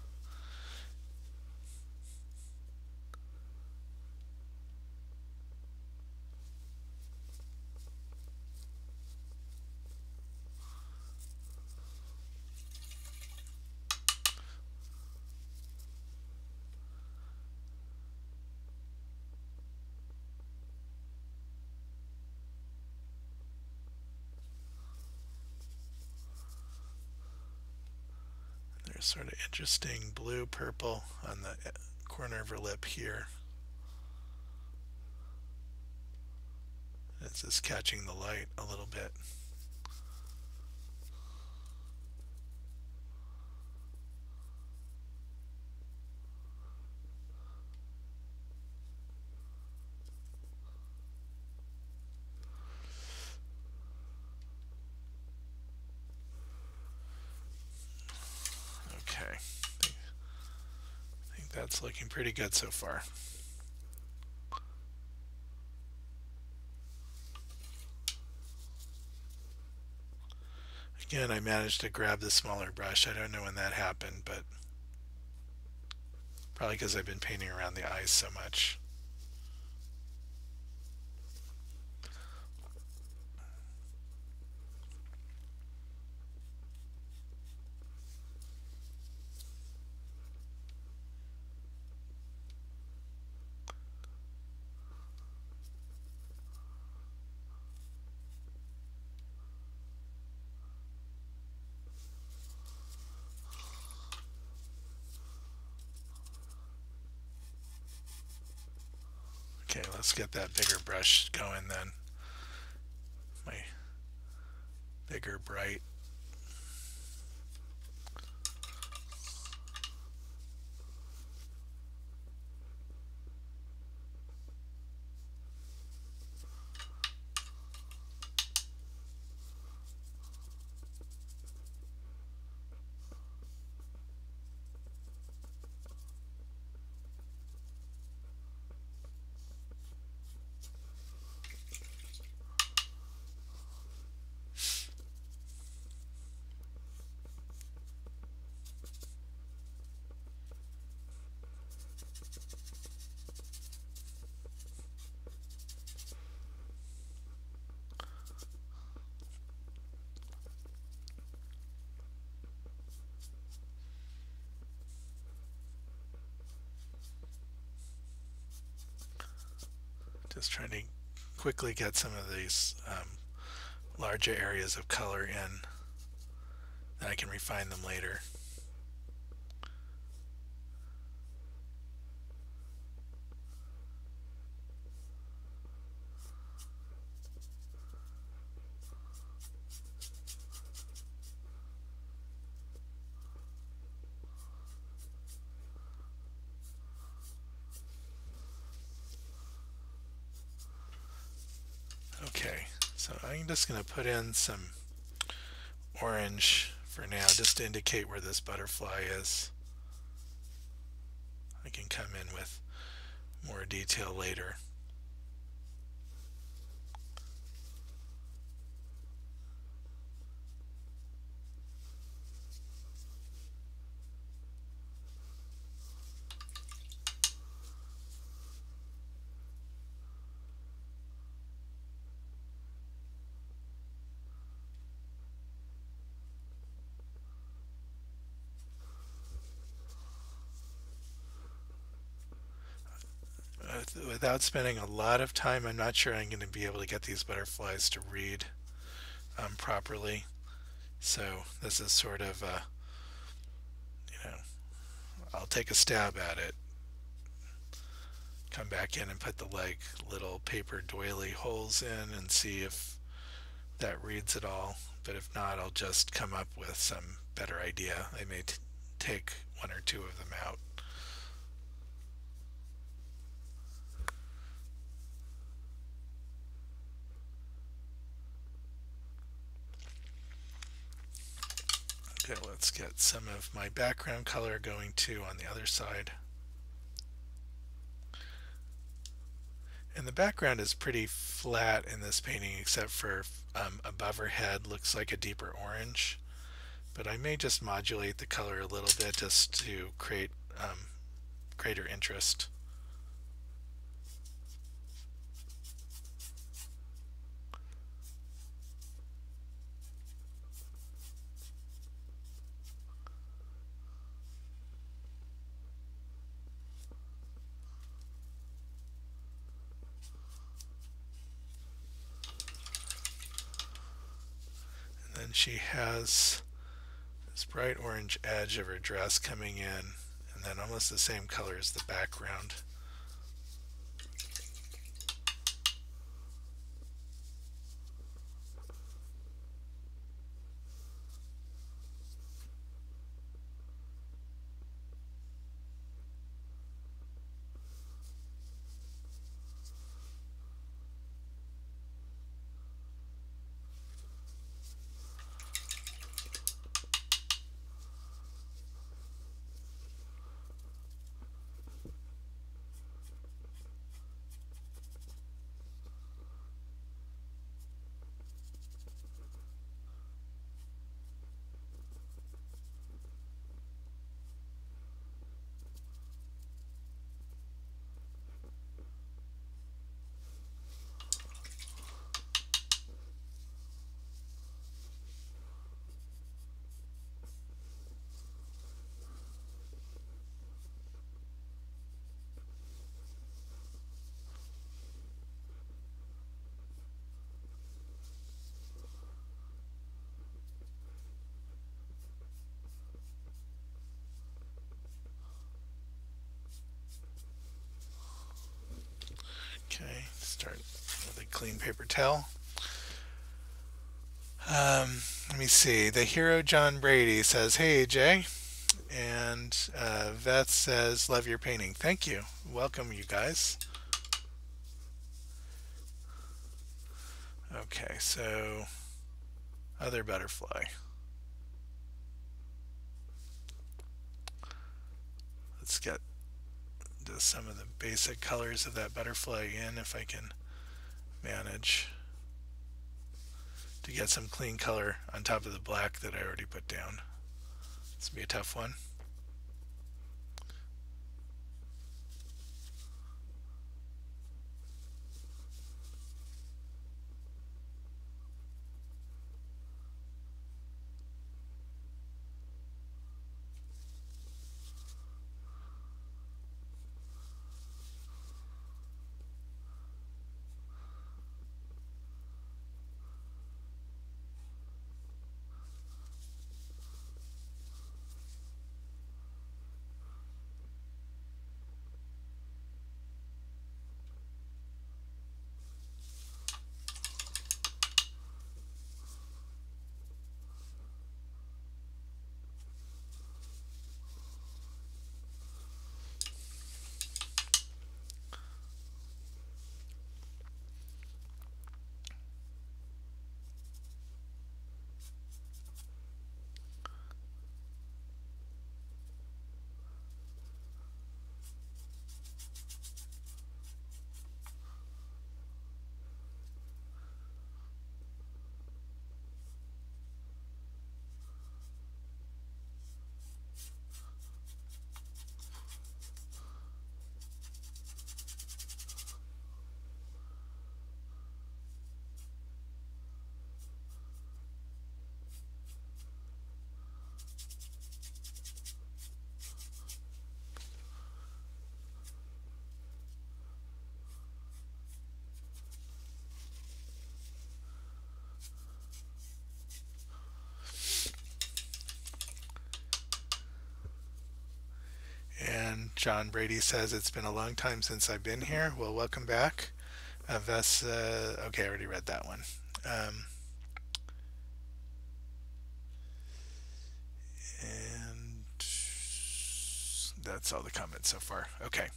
Speaker 1: sort of interesting blue purple on the eh, corner of her lip here. It's just catching the light a little bit. Okay. I think that's looking pretty good so far. Again, I managed to grab the smaller brush. I don't know when that happened, but probably because I've been painting around the eyes so much. Okay, let's get that bigger brush going then. My bigger bright Just trying to quickly get some of these um, larger areas of color in. Then I can refine them later. Okay, so I'm just going to put in some orange for now just to indicate where this butterfly is. I can come in with more detail later. Without spending a lot of time, I'm not sure I'm going to be able to get these butterflies to read um, properly. So this is sort of, a, you know, I'll take a stab at it. Come back in and put the like little paper doily holes in and see if that reads at all. But if not, I'll just come up with some better idea. I may take one or two of them out. Okay, let's get some of my background color going too on the other side. And the background is pretty flat in this painting except for um, above her head looks like a deeper orange. But I may just modulate the color a little bit just to create um, greater interest. She has this bright orange edge of her dress coming in and then almost the same color as the background. Okay, start with a clean paper towel. Um, let me see. The hero John Brady says, "Hey Jay," and uh, Veth says, "Love your painting." Thank you. Welcome, you guys. Okay, so other butterfly. Let's get some of the basic colors of that butterfly in if I can manage to get some clean color on top of the black that I already put down. This will be a tough one. John Brady says it's been a long time since I've been here. Well, welcome back. Uh, uh, okay, I already read that one. Um, and that's all the comments so far. Okay.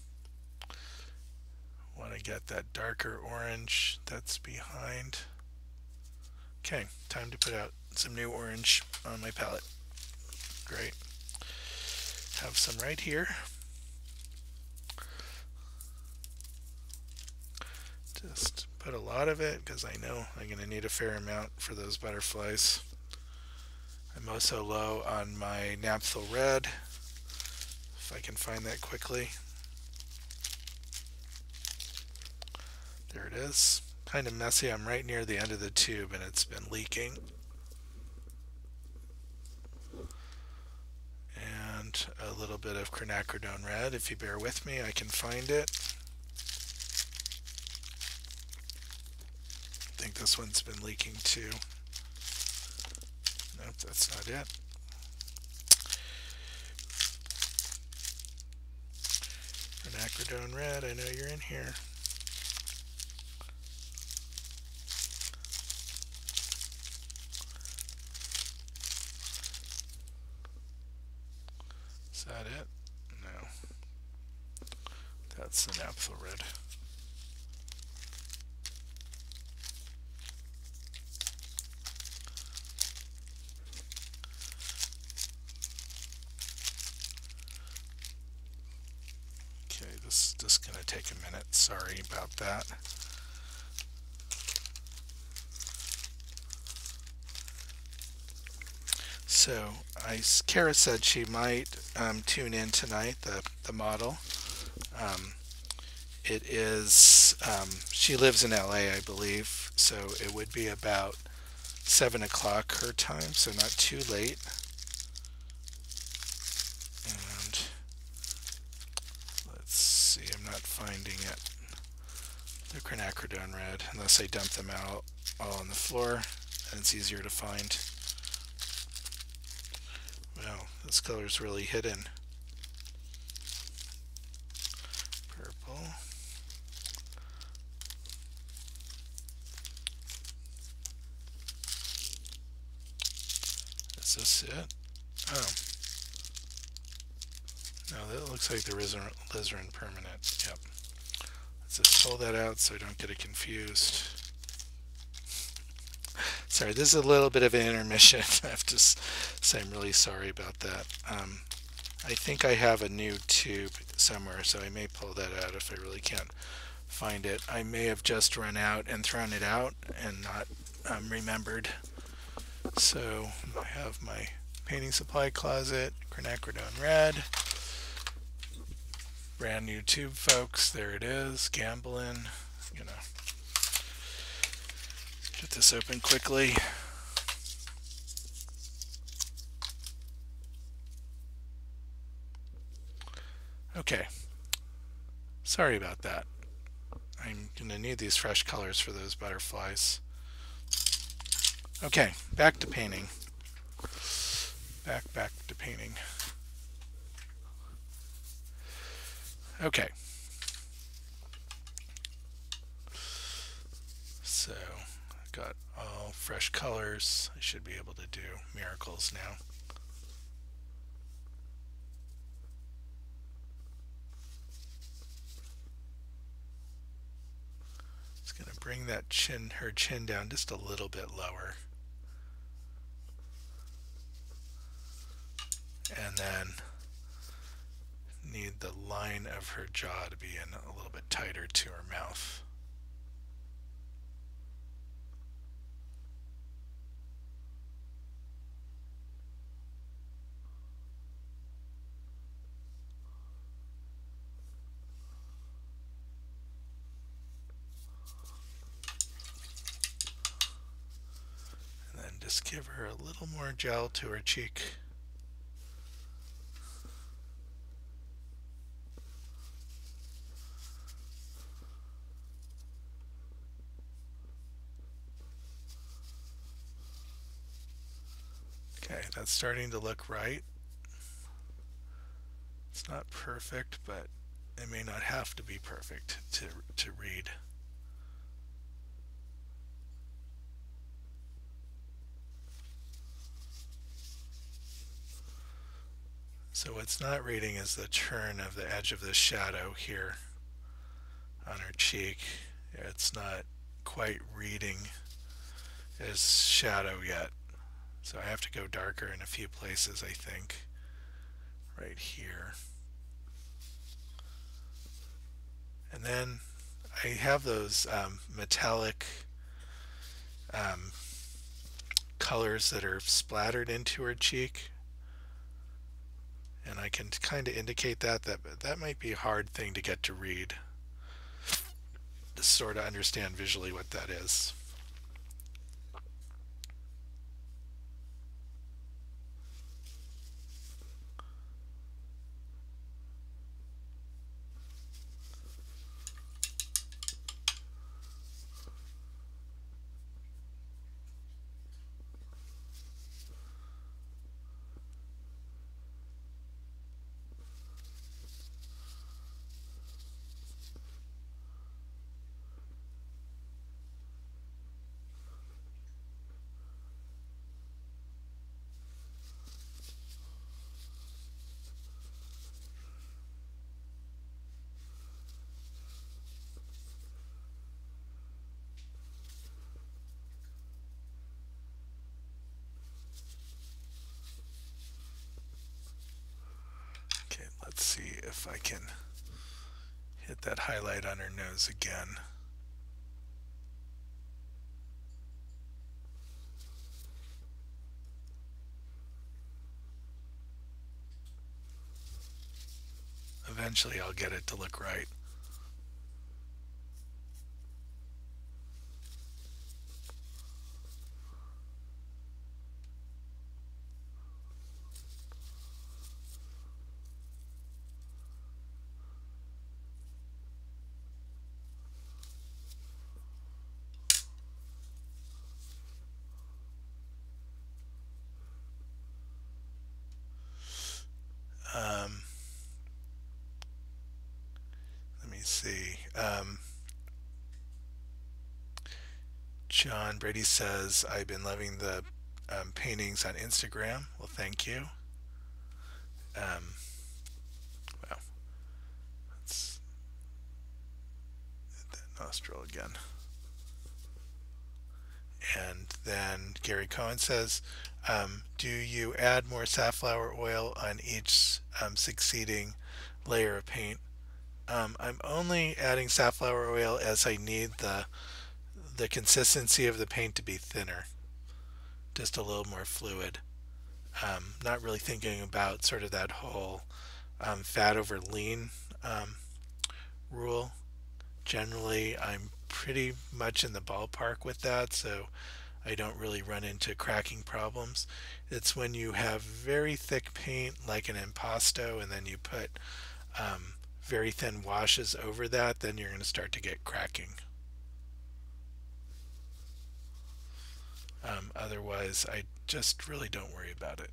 Speaker 1: Want to get that darker orange that's behind. Okay, time to put out some new orange on my palette. Great. Have some right here. Just put a lot of it because I know I'm going to need a fair amount for those butterflies. I'm also low on my Naphthol red, if I can find that quickly. There it is. Kind of messy. I'm right near the end of the tube and it's been leaking. And a little bit of quinacridone red. If you bear with me, I can find it. think this one's been leaking too. Nope, that's not it. Quinacridone Red, I know you're in here. That. So, I, Kara said she might um, tune in tonight, the, the model. Um, it is, um, she lives in LA, I believe, so it would be about 7 o'clock her time, so not too late. And let's see, I'm not finding it. The quinacridone red, unless I dump them out all on the floor, and it's easier to find. Wow, this color is really hidden. Purple. Is this it? Oh. No, that looks like the alizarin permanent. Yep. Just pull that out so I don't get it confused. Sorry, this is a little bit of an intermission. I have to say I'm really sorry about that. Um, I think I have a new tube somewhere, so I may pull that out if I really can't find it. I may have just run out and thrown it out and not um, remembered. So I have my painting supply closet, quinacridone red, brand new tube folks, there it is, gambling you know. Get this open quickly. Okay. Sorry about that. I'm to need these fresh colors for those butterflies. Okay, back to painting. Back, back to painting. Okay. So, I've got all fresh colors. I should be able to do miracles now. Just going to bring that chin, her chin down just a little bit lower. and then need the line of her jaw to be in a little bit tighter to her mouth. And then just give her a little more gel to her cheek. That's starting to look right. It's not perfect, but it may not have to be perfect to, to read. So what's not reading is the turn of the edge of the shadow here on her cheek. It's not quite reading as shadow yet. So I have to go darker in a few places, I think. Right here. And then I have those um, metallic um, colors that are splattered into her cheek. And I can kind of indicate that, that that might be a hard thing to get to read. To sort of understand visually what that is. Nose again. Eventually I'll get it to look right. Um, let me see. Um, John Brady says, I've been loving the um, paintings on Instagram. Well, thank you. Um, well, let's hit that nostril again. And then Gary Cohen says, um, do you add more safflower oil on each um, succeeding layer of paint? Um, I'm only adding safflower oil as I need the the consistency of the paint to be thinner, just a little more fluid. Um, not really thinking about sort of that whole um, fat over lean um, rule. Generally, I'm pretty much in the ballpark with that, so I don't really run into cracking problems. It's when you have very thick paint like an impasto and then you put um, very thin washes over that, then you're going to start to get cracking. Um, otherwise, I just really don't worry about it.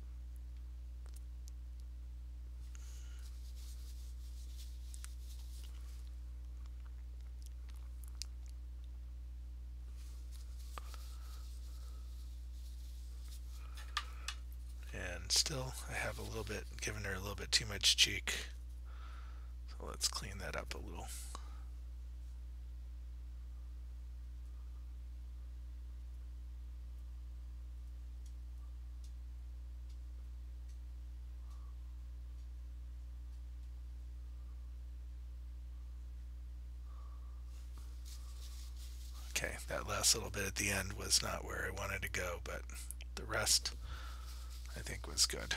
Speaker 1: and still I have a little bit given her a little bit too much cheek so let's clean that up a little Okay, that last little bit at the end was not where I wanted to go, but the rest I think was good.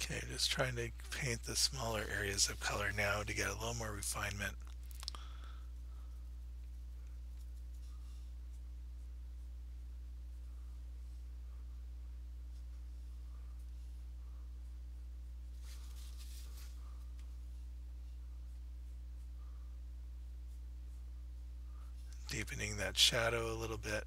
Speaker 1: Okay, just trying to paint the smaller areas of color now to get a little more refinement. Deepening that shadow a little bit.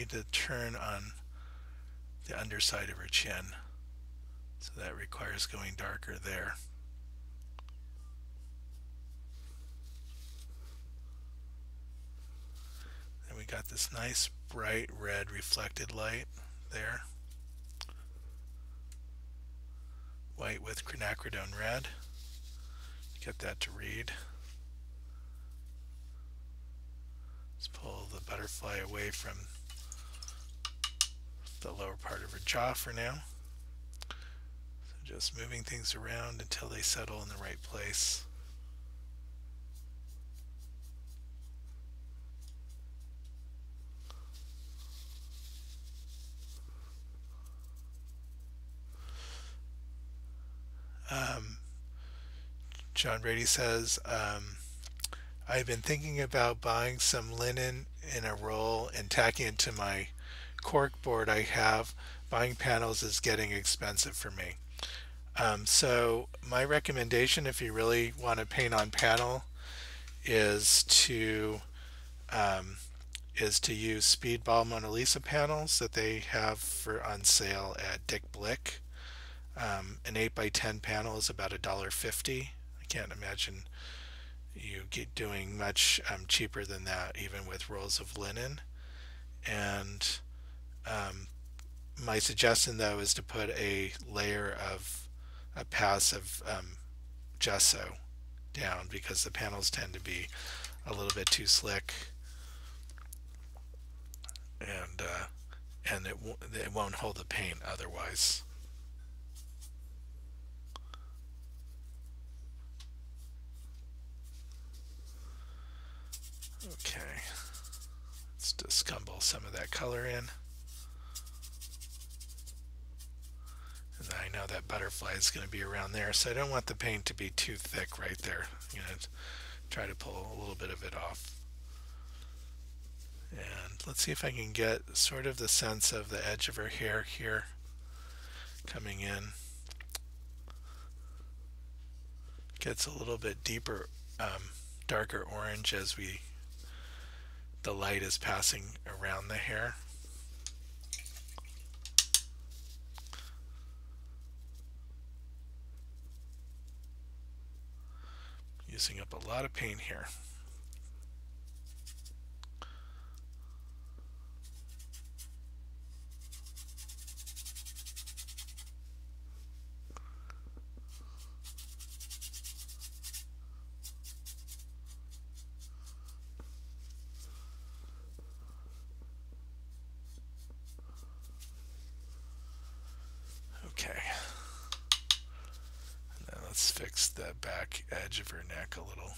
Speaker 1: need to turn on the underside of her chin. So that requires going darker there. And we got this nice bright red reflected light there. White with quinacridone red. Get that to read. Let's pull the butterfly away from the lower part of her jaw for now. So just moving things around until they settle in the right place. Um, John Brady says, um, I've been thinking about buying some linen in a roll and tacking it to my cork board I have. Buying panels is getting expensive for me. Um, so my recommendation if you really want to paint on panel is to um, is to use Speedball Mona Lisa panels that they have for on sale at Dick Blick. Um, an 8 by 10 panel is about a dollar fifty. I can't imagine you get doing much um, cheaper than that, even with rolls of linen. And um, my suggestion, though, is to put a layer of a pass of um, gesso down because the panels tend to be a little bit too slick and uh, and it, it won't hold the paint otherwise. Okay, let's just scumble some of that color in. I know that butterfly is going to be around there, so I don't want the paint to be too thick right there. I'm going to try to pull a little bit of it off. And let's see if I can get sort of the sense of the edge of her hair here coming in. Gets a little bit deeper, um, darker orange as we the light is passing around the hair. Using up a lot of paint here. back edge of her neck a little.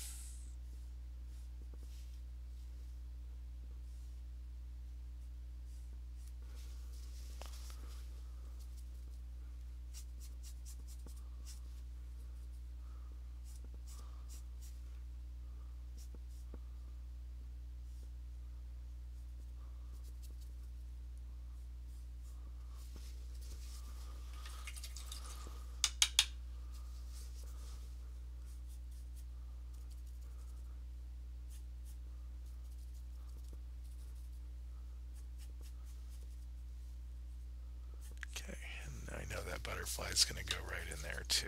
Speaker 1: Butterfly is going to go right in there too.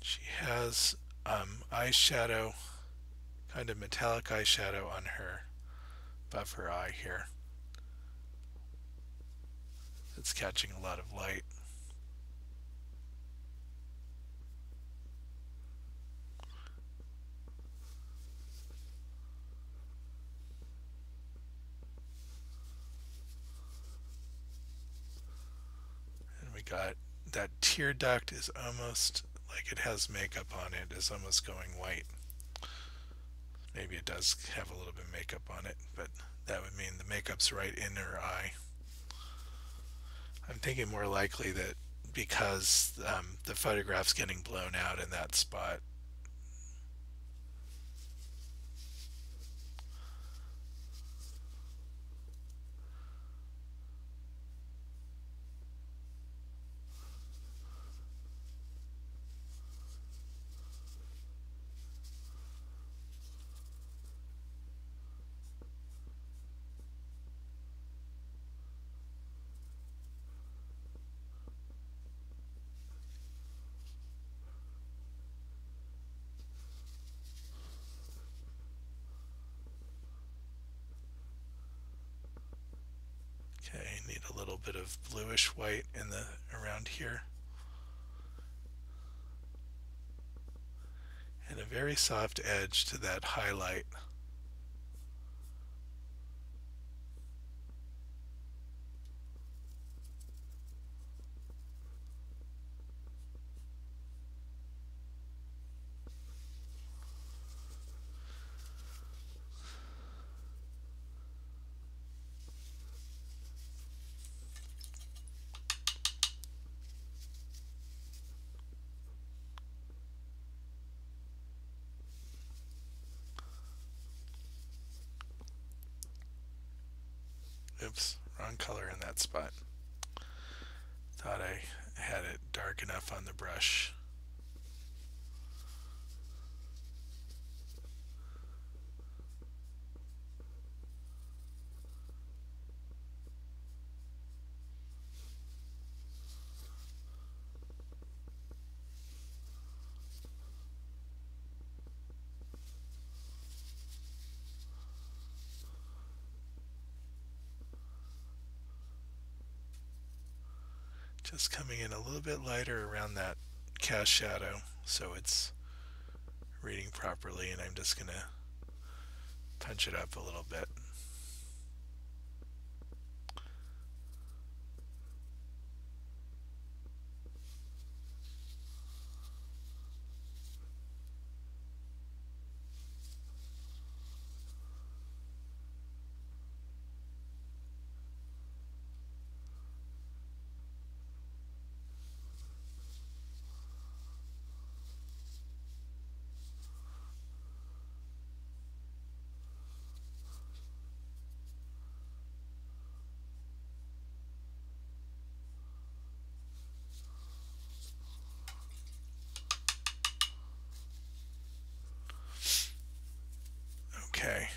Speaker 1: She has um, eyeshadow, kind of metallic eyeshadow on her, above her eye here. It's catching a lot of light. Got that tear duct is almost like it has makeup on it is almost going white. Maybe it does have a little bit of makeup on it but that would mean the makeup's right in her eye. I'm thinking more likely that because um, the photograph's getting blown out in that spot Okay, need a little bit of bluish white in the around here. And a very soft edge to that highlight. Oops, wrong color in that spot. Thought I had it dark enough on the brush. just coming in a little bit lighter around that cast shadow so it's reading properly and I'm just going to punch it up a little bit. Okay.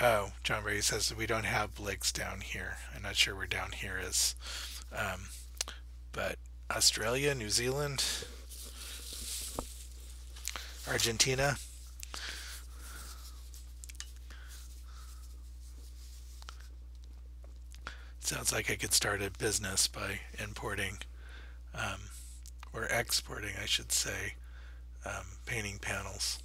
Speaker 1: Oh, John Brady says we don't have Blicks down here. I'm not sure where down here is. Um, but Australia, New Zealand, Argentina. Sounds like I could start a business by importing um, or exporting, I should say, um, painting panels.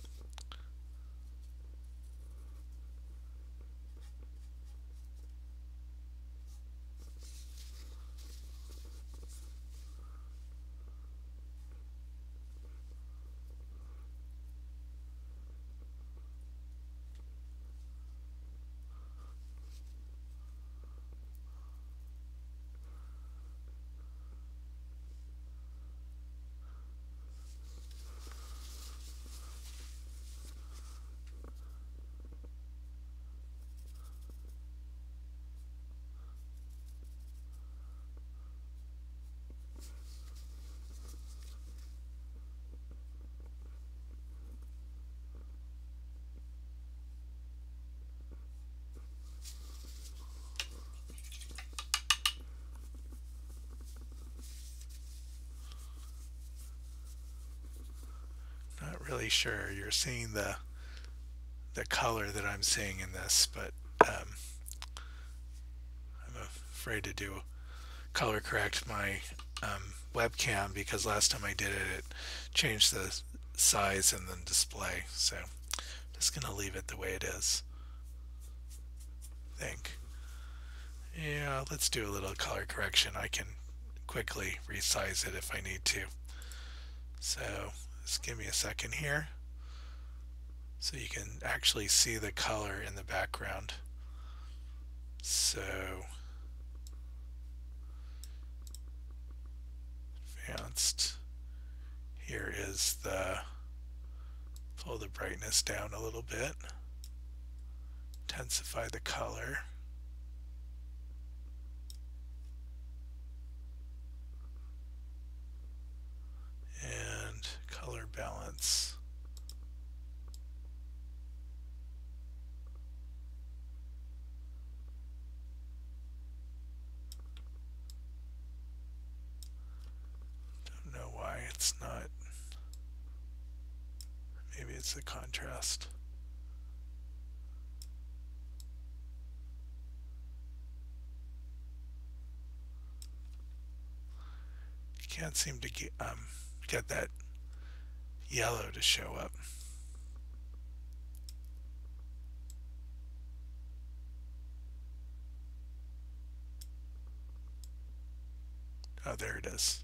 Speaker 1: Sure you're seeing the the color that I'm seeing in this, but um, I'm afraid to do color correct my um, webcam because last time I did it, it changed the size and the display. So I'm just going to leave it the way it is. I think. Yeah, let's do a little color correction. I can quickly resize it if I need to. So just give me a second here. So you can actually see the color in the background. So advanced. Here is the pull the brightness down a little bit. Intensify the color balance. Don't know why it's not. Maybe it's the contrast. can't seem to get, um, get that yellow to show up. Oh, there it is.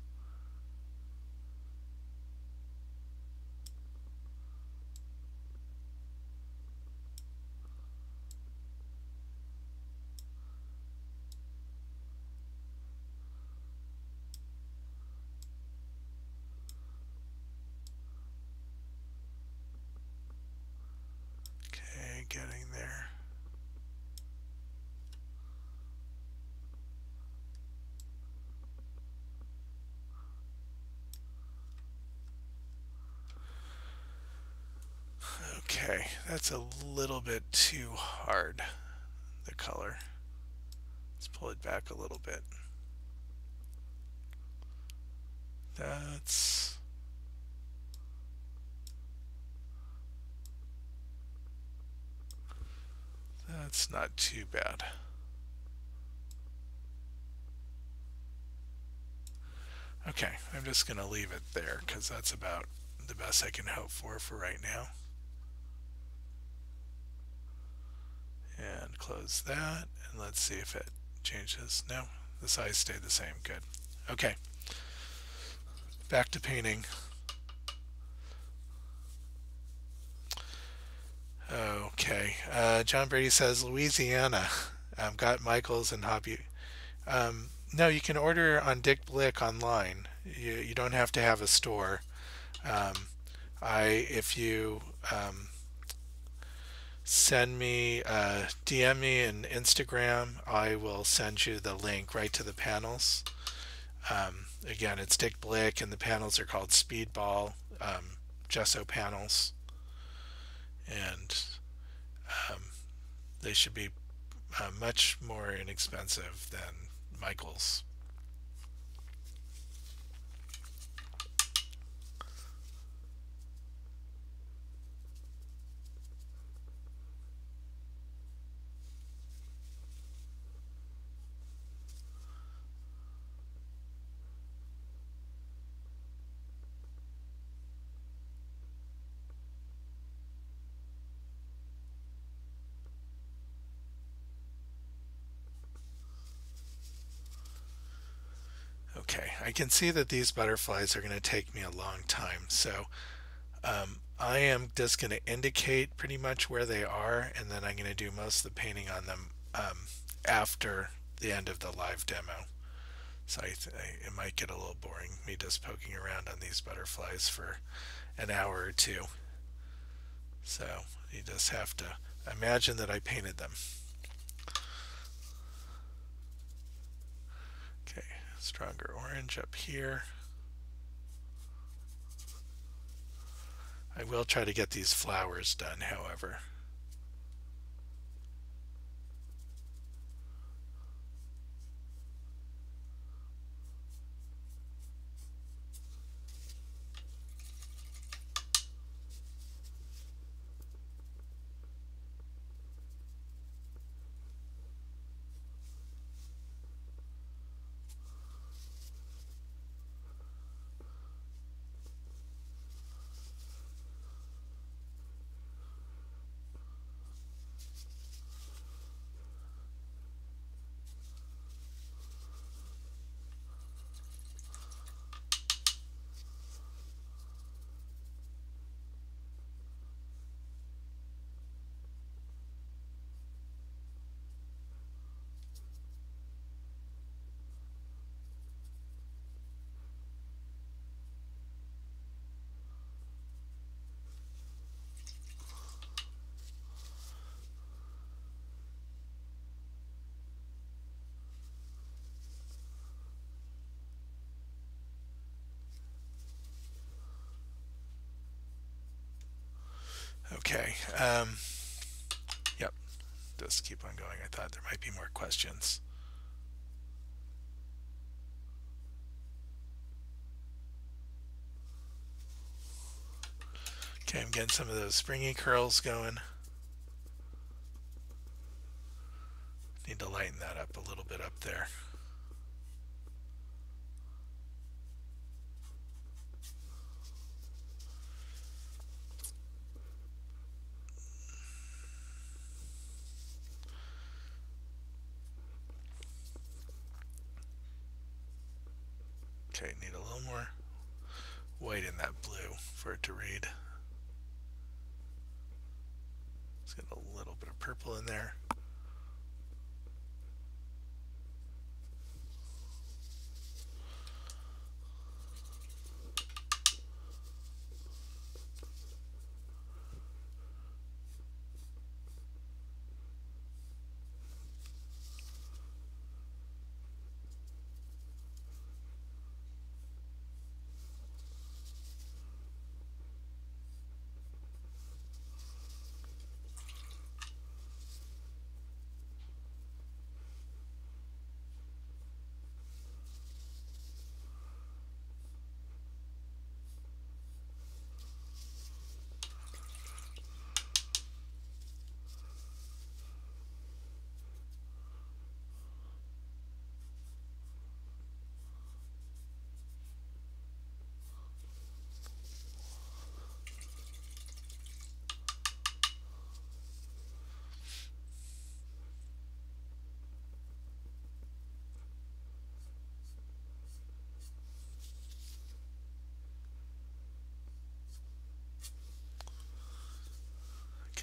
Speaker 1: getting there. Okay, that's a little bit too hard, the color. Let's pull it back a little bit. That's... That's not too bad. Okay, I'm just going to leave it there because that's about the best I can hope for for right now. And close that, and let's see if it changes. No, the size stayed the same. Good. Okay. Back to painting. Okay. Uh, John Brady says Louisiana. Um, got Michaels and Hobby. Um, no, you can order on Dick Blick online. You, you don't have to have a store. Um, I if you um, send me uh, DM me in Instagram, I will send you the link right to the panels. Um, again, it's Dick Blick, and the panels are called Speedball um, gesso panels, and um, they should be uh, much more inexpensive than Michaels. Okay, I can see that these butterflies are going to take me a long time. So um, I am just going to indicate pretty much where they are, and then I'm going to do most of the painting on them um, after the end of the live demo. So I, I, it might get a little boring, me just poking around on these butterflies for an hour or two. So you just have to imagine that I painted them. Stronger orange up here. I will try to get these flowers done, however. Okay. Um, yep. Just keep on going. I thought there might be more questions. Okay, I'm getting some of those springy curls going. Need to lighten that up a little bit up there.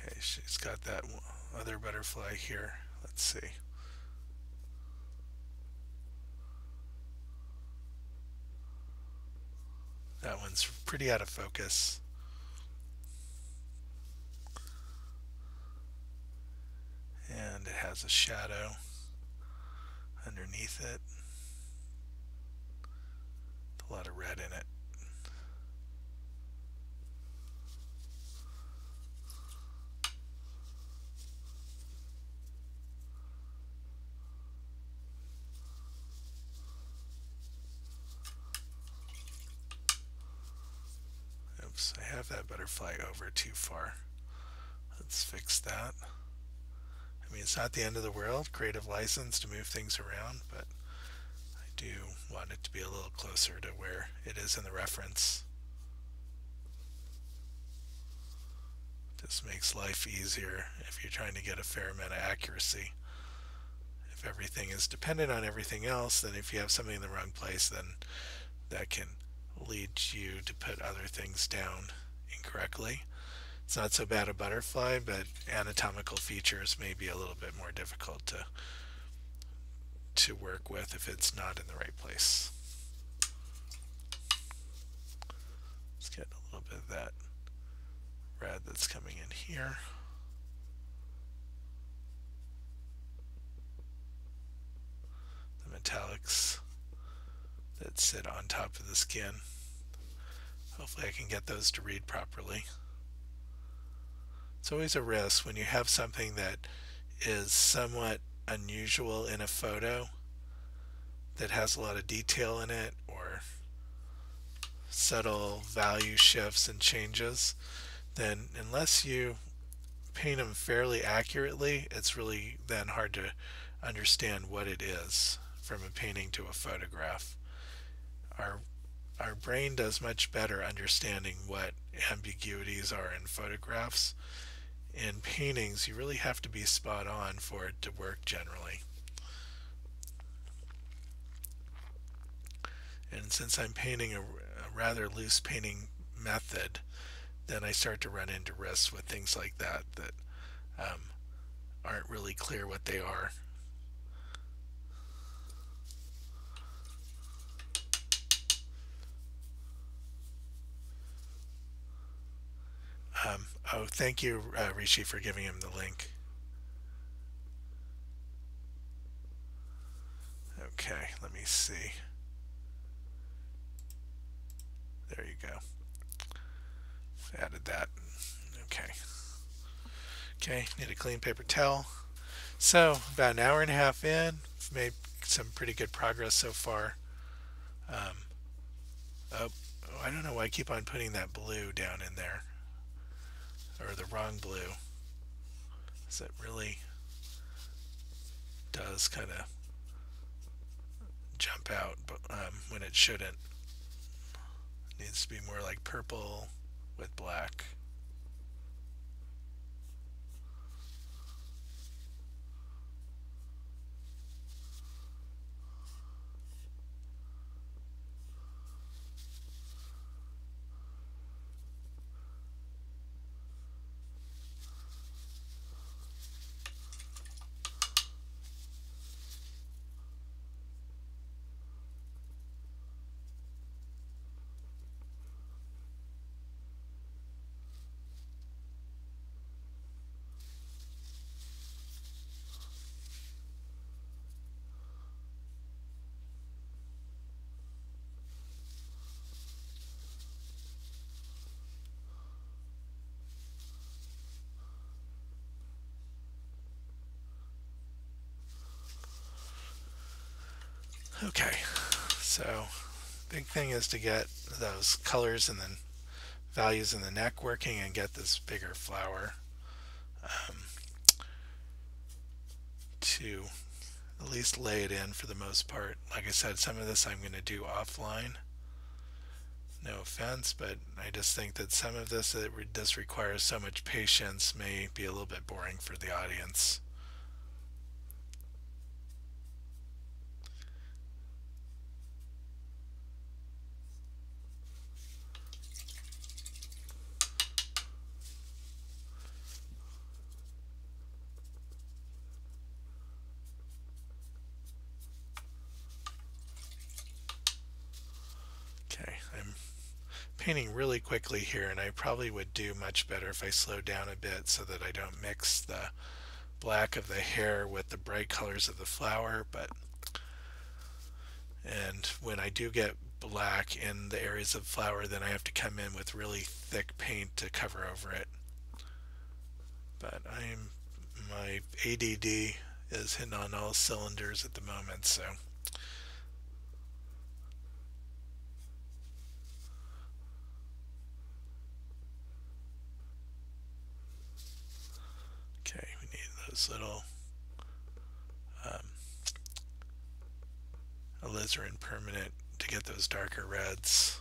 Speaker 1: Okay, she's got that other butterfly here. Let's see. That one's pretty out of focus. And it has a shadow underneath it. A lot of red in it. Oops, I butterfly over too far. Let's fix that. I mean, it's not the end of the world, creative license to move things around, but I do want it to be a little closer to where it is in the reference. This makes life easier if you're trying to get a fair amount of accuracy. If everything is dependent on everything else, then if you have something in the wrong place, then that can lead you to put other things down incorrectly. It's not so bad a butterfly, but anatomical features may be a little bit more difficult to to work with if it's not in the right place. Let's get a little bit of that red that's coming in here. The metallics that sit on top of the skin. Hopefully I can get those to read properly. It's always a risk when you have something that is somewhat unusual in a photo that has a lot of detail in it or subtle value shifts and changes, then unless you paint them fairly accurately, it's really then hard to understand what it is from a painting to a photograph our our brain does much better understanding what ambiguities are in photographs. In paintings, you really have to be spot on for it to work generally. And since I'm painting a, a rather loose painting method, then I start to run into risks with things like that that um, aren't really clear what they are Um, oh, thank you, uh, Rishi, for giving him the link. Okay, let me see. There you go. Added that. Okay. Okay, need a clean paper towel. So, about an hour and a half in, made some pretty good progress so far. Um, oh, I don't know why I keep on putting that blue down in there or the wrong blue. So it really does kind of jump out but um, when it shouldn't. It needs to be more like purple with black. Okay, so big thing is to get those colors and then values in the neck working and get this bigger flower um, to at least lay it in for the most part. Like I said, some of this I'm going to do offline. No offense, but I just think that some of this that this requires so much patience may be a little bit boring for the audience. Painting really quickly here and I probably would do much better if I slowed down a bit so that I don't mix the black of the hair with the bright colors of the flower but and when I do get black in the areas of flower then I have to come in with really thick paint to cover over it. But I'm my ADD is hitting on all cylinders at the moment so okay those little um, alizarin permanent to get those darker reds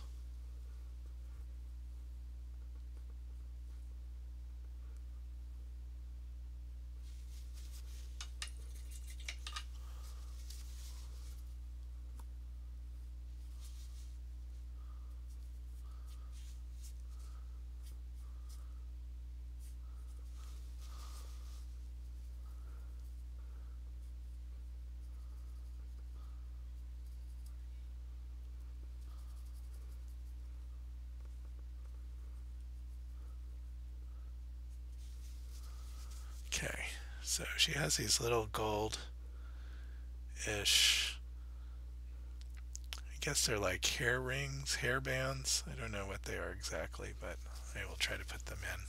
Speaker 1: Okay, so she has these little gold-ish, I guess they're like hair rings, hair bands. I don't know what they are exactly, but I will try to put them in.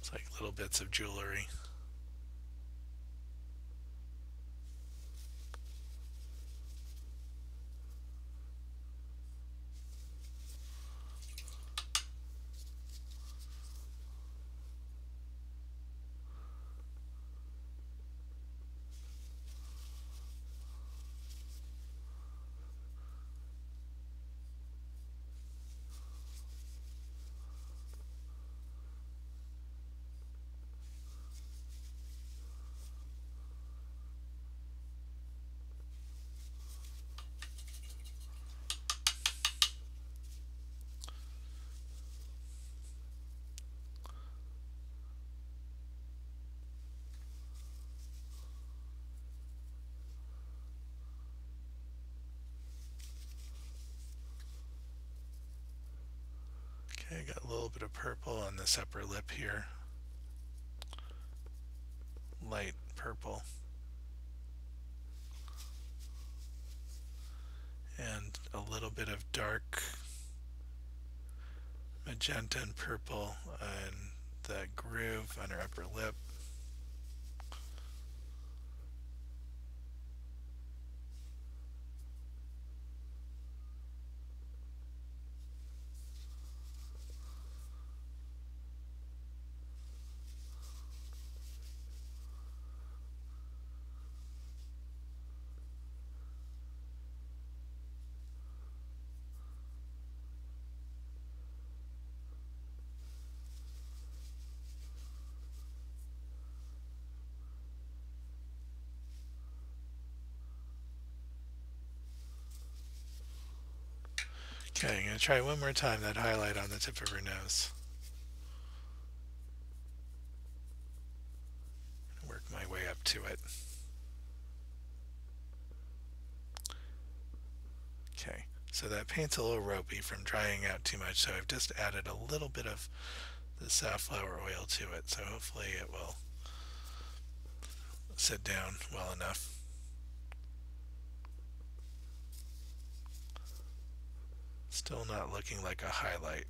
Speaker 1: It's like little bits of jewelry. Okay, got a little bit of purple on this upper lip here. Light purple. And a little bit of dark magenta and purple on the groove on her upper lip. Okay, I'm going to try one more time that highlight on the tip of her nose. Work my way up to it. Okay, so that paint's a little ropey from drying out too much, so I've just added a little bit of the safflower oil to it, so hopefully it will sit down well enough. Still not looking like a highlight.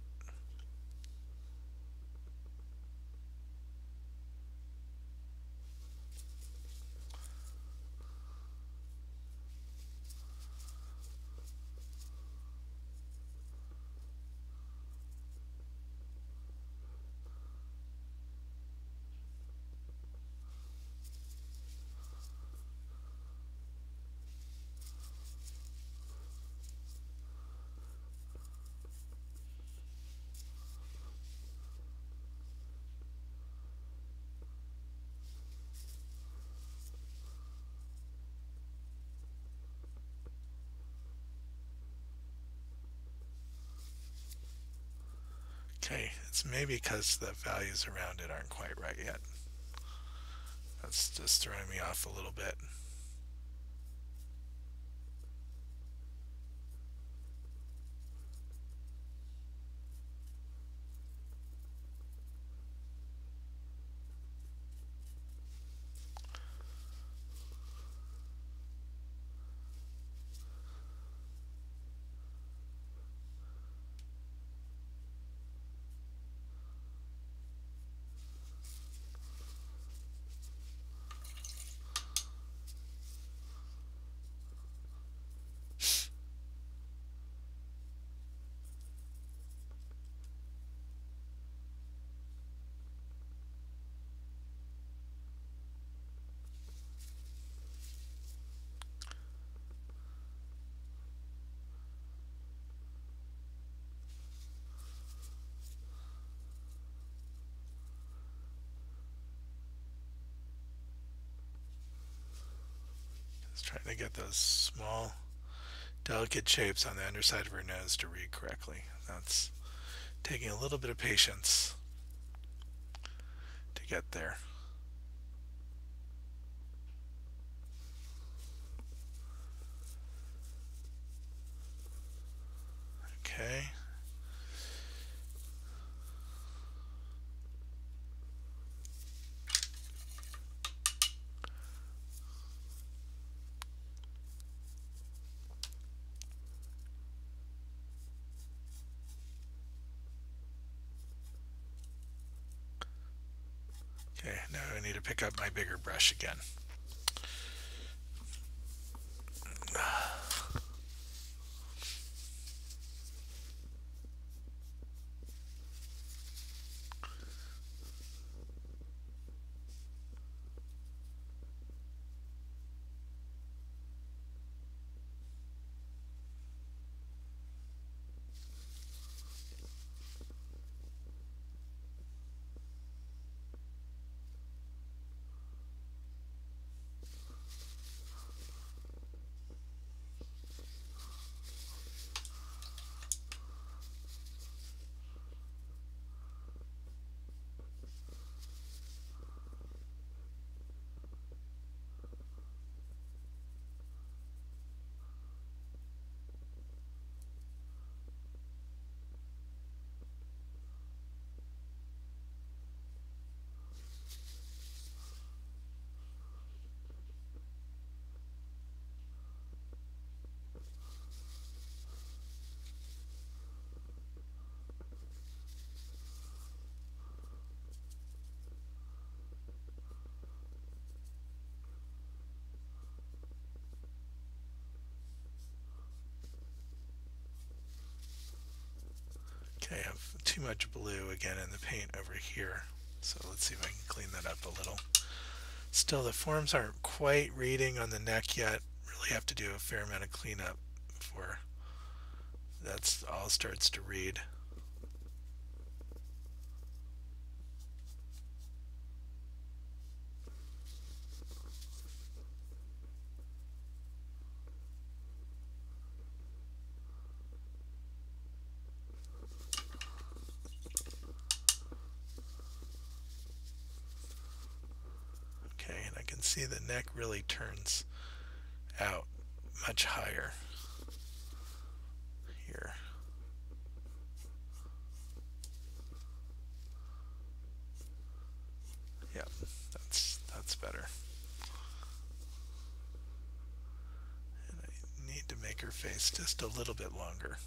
Speaker 1: Okay, it's maybe because the values around it aren't quite right yet. That's just throwing me off a little bit. Trying to get those small, delicate shapes on the underside of her nose to read correctly. That's taking a little bit of patience to get there. Okay now I need to pick up my bigger brush again. Okay, I have too much blue again in the paint over here. So let's see if I can clean that up a little. Still, the forms aren't quite reading on the neck yet. Really have to do a fair amount of cleanup before that's all starts to read. See the neck really turns out much higher here. Yep, that's that's better. And I need to make her face just a little bit longer.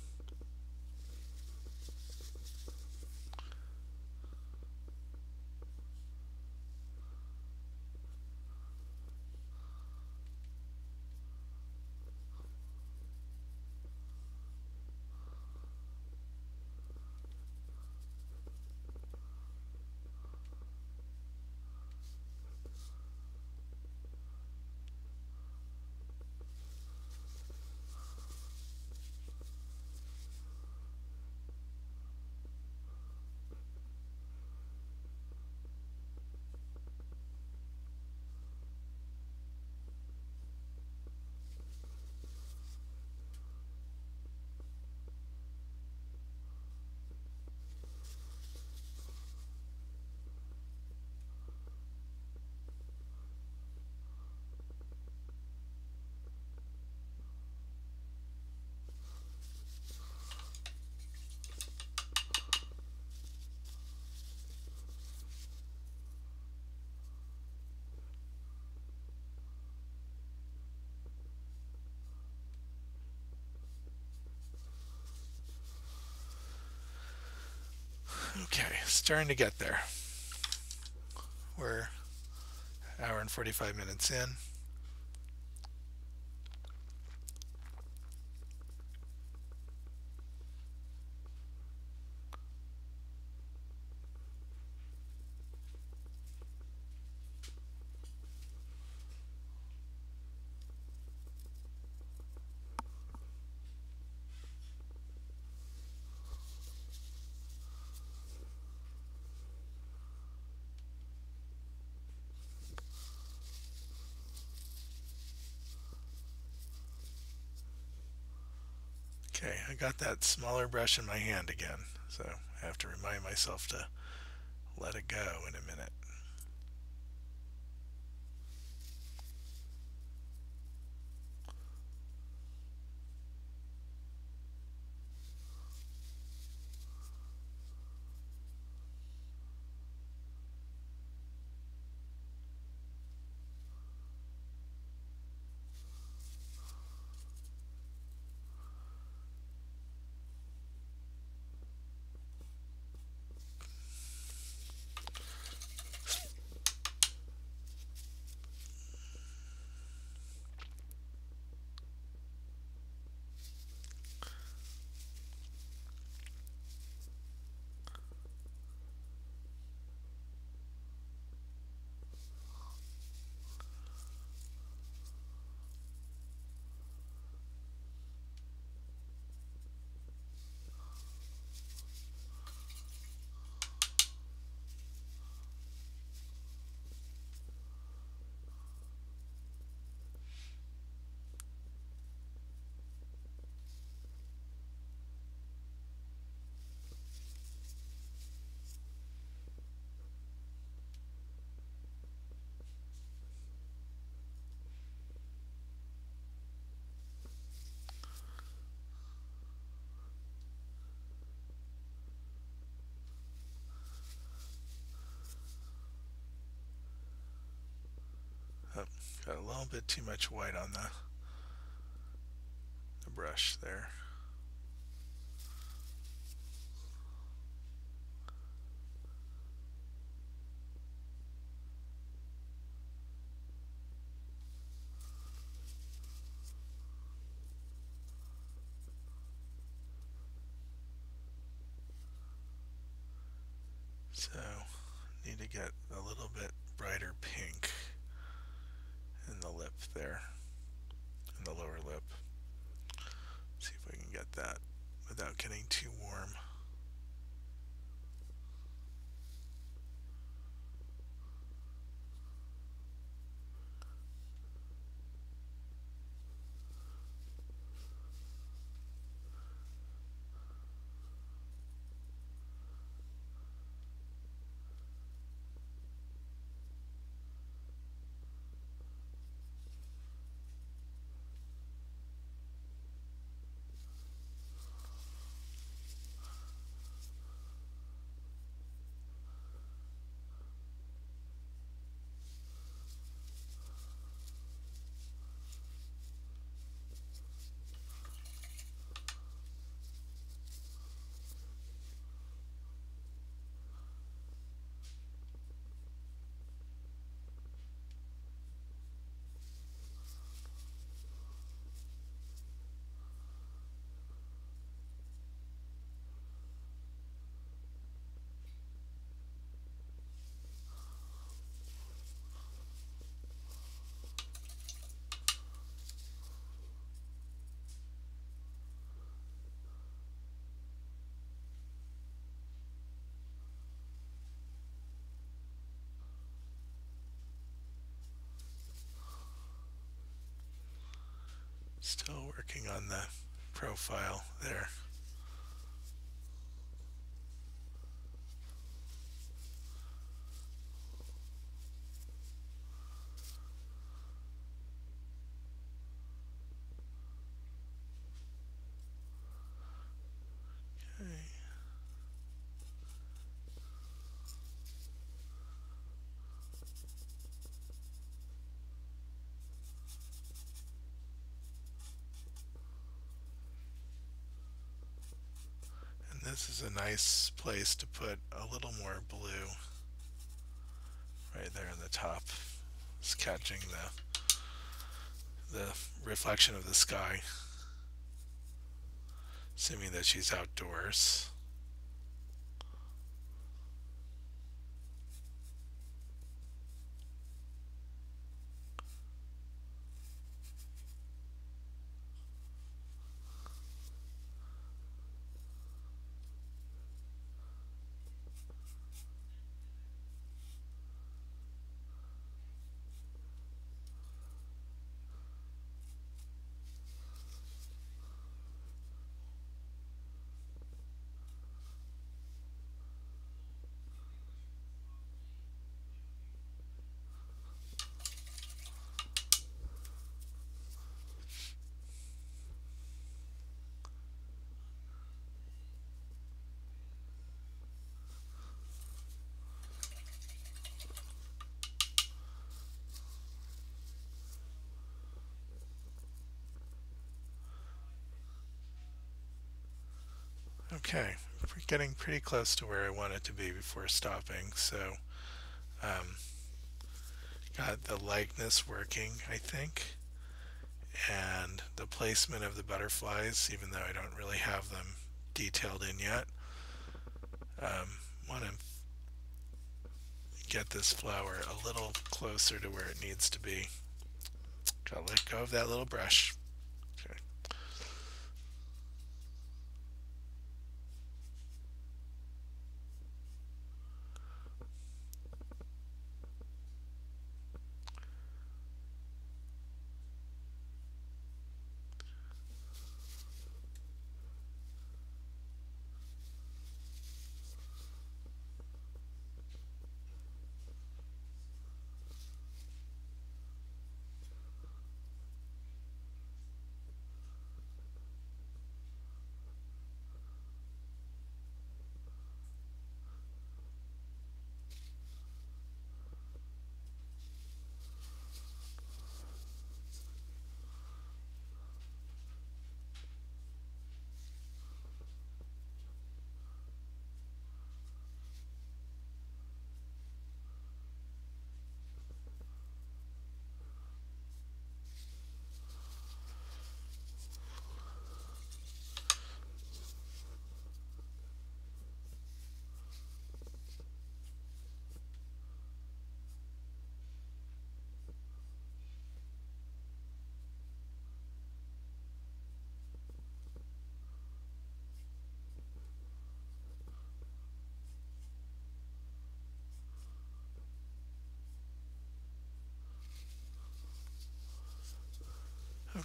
Speaker 1: Okay, starting to get there. We're hour and 45 minutes in. Got that smaller brush in my hand again, so I have to remind myself to let it go in a minute. Oh, got a little bit too much white on the, the brush there. Still working on the profile there. Nice place to put a little more blue right there in the top. It's catching the the reflection of the sky. Assuming that she's outdoors. Okay, we're getting pretty close to where I want it to be before stopping, so um, got the likeness working, I think, and the placement of the butterflies, even though I don't really have them detailed in yet. Um, want to get this flower a little closer to where it needs to be. Gotta let go of that little brush.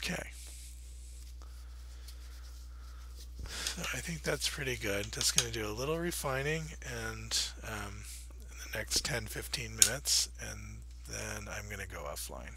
Speaker 1: Okay. I think that's pretty good. Just going to do a little refining and um, in the next 10-15 minutes and then I'm going to go offline.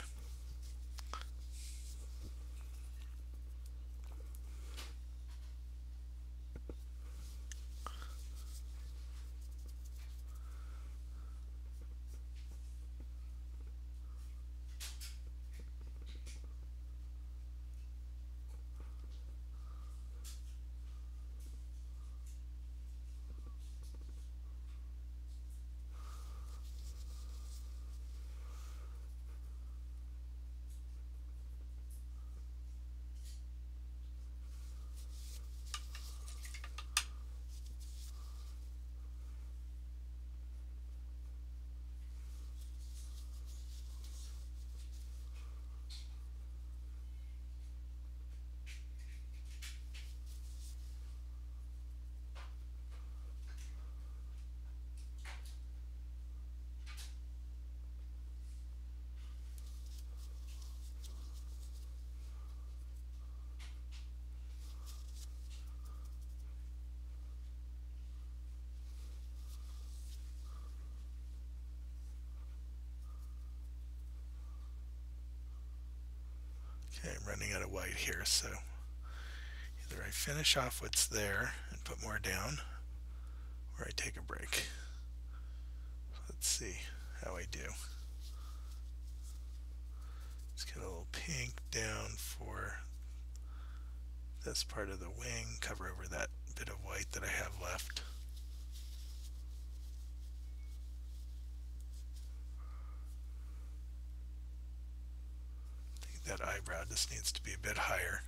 Speaker 1: Okay, I'm running out of white here, so either I finish off what's there and put more down, or I take a break. Let's see how I do. Let's get a little pink down for this part of the wing, cover over that bit of white that I have left. That eyebrow just needs to be a bit higher.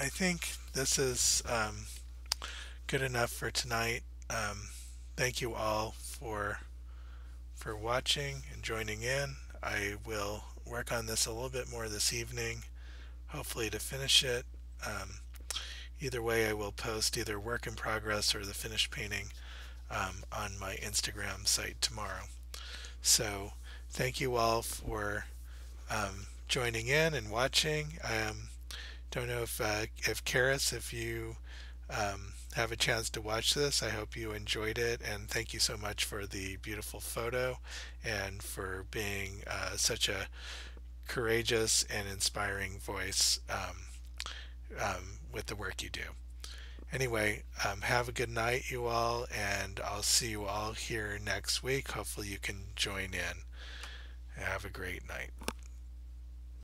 Speaker 1: I think this is um, good enough for tonight. Um, thank you all for for watching and joining in. I will work on this a little bit more this evening, hopefully to finish it. Um, either way, I will post either work in progress or the finished painting um, on my Instagram site tomorrow. So thank you all for um, joining in and watching. Um, don't know if uh, if Kheris, if you um, have a chance to watch this, I hope you enjoyed it, and thank you so much for the beautiful photo and for being uh, such a courageous and inspiring voice um, um, with the work you do. Anyway, um, have a good night, you all, and I'll see you all here next week. Hopefully, you can join in. Have a great night.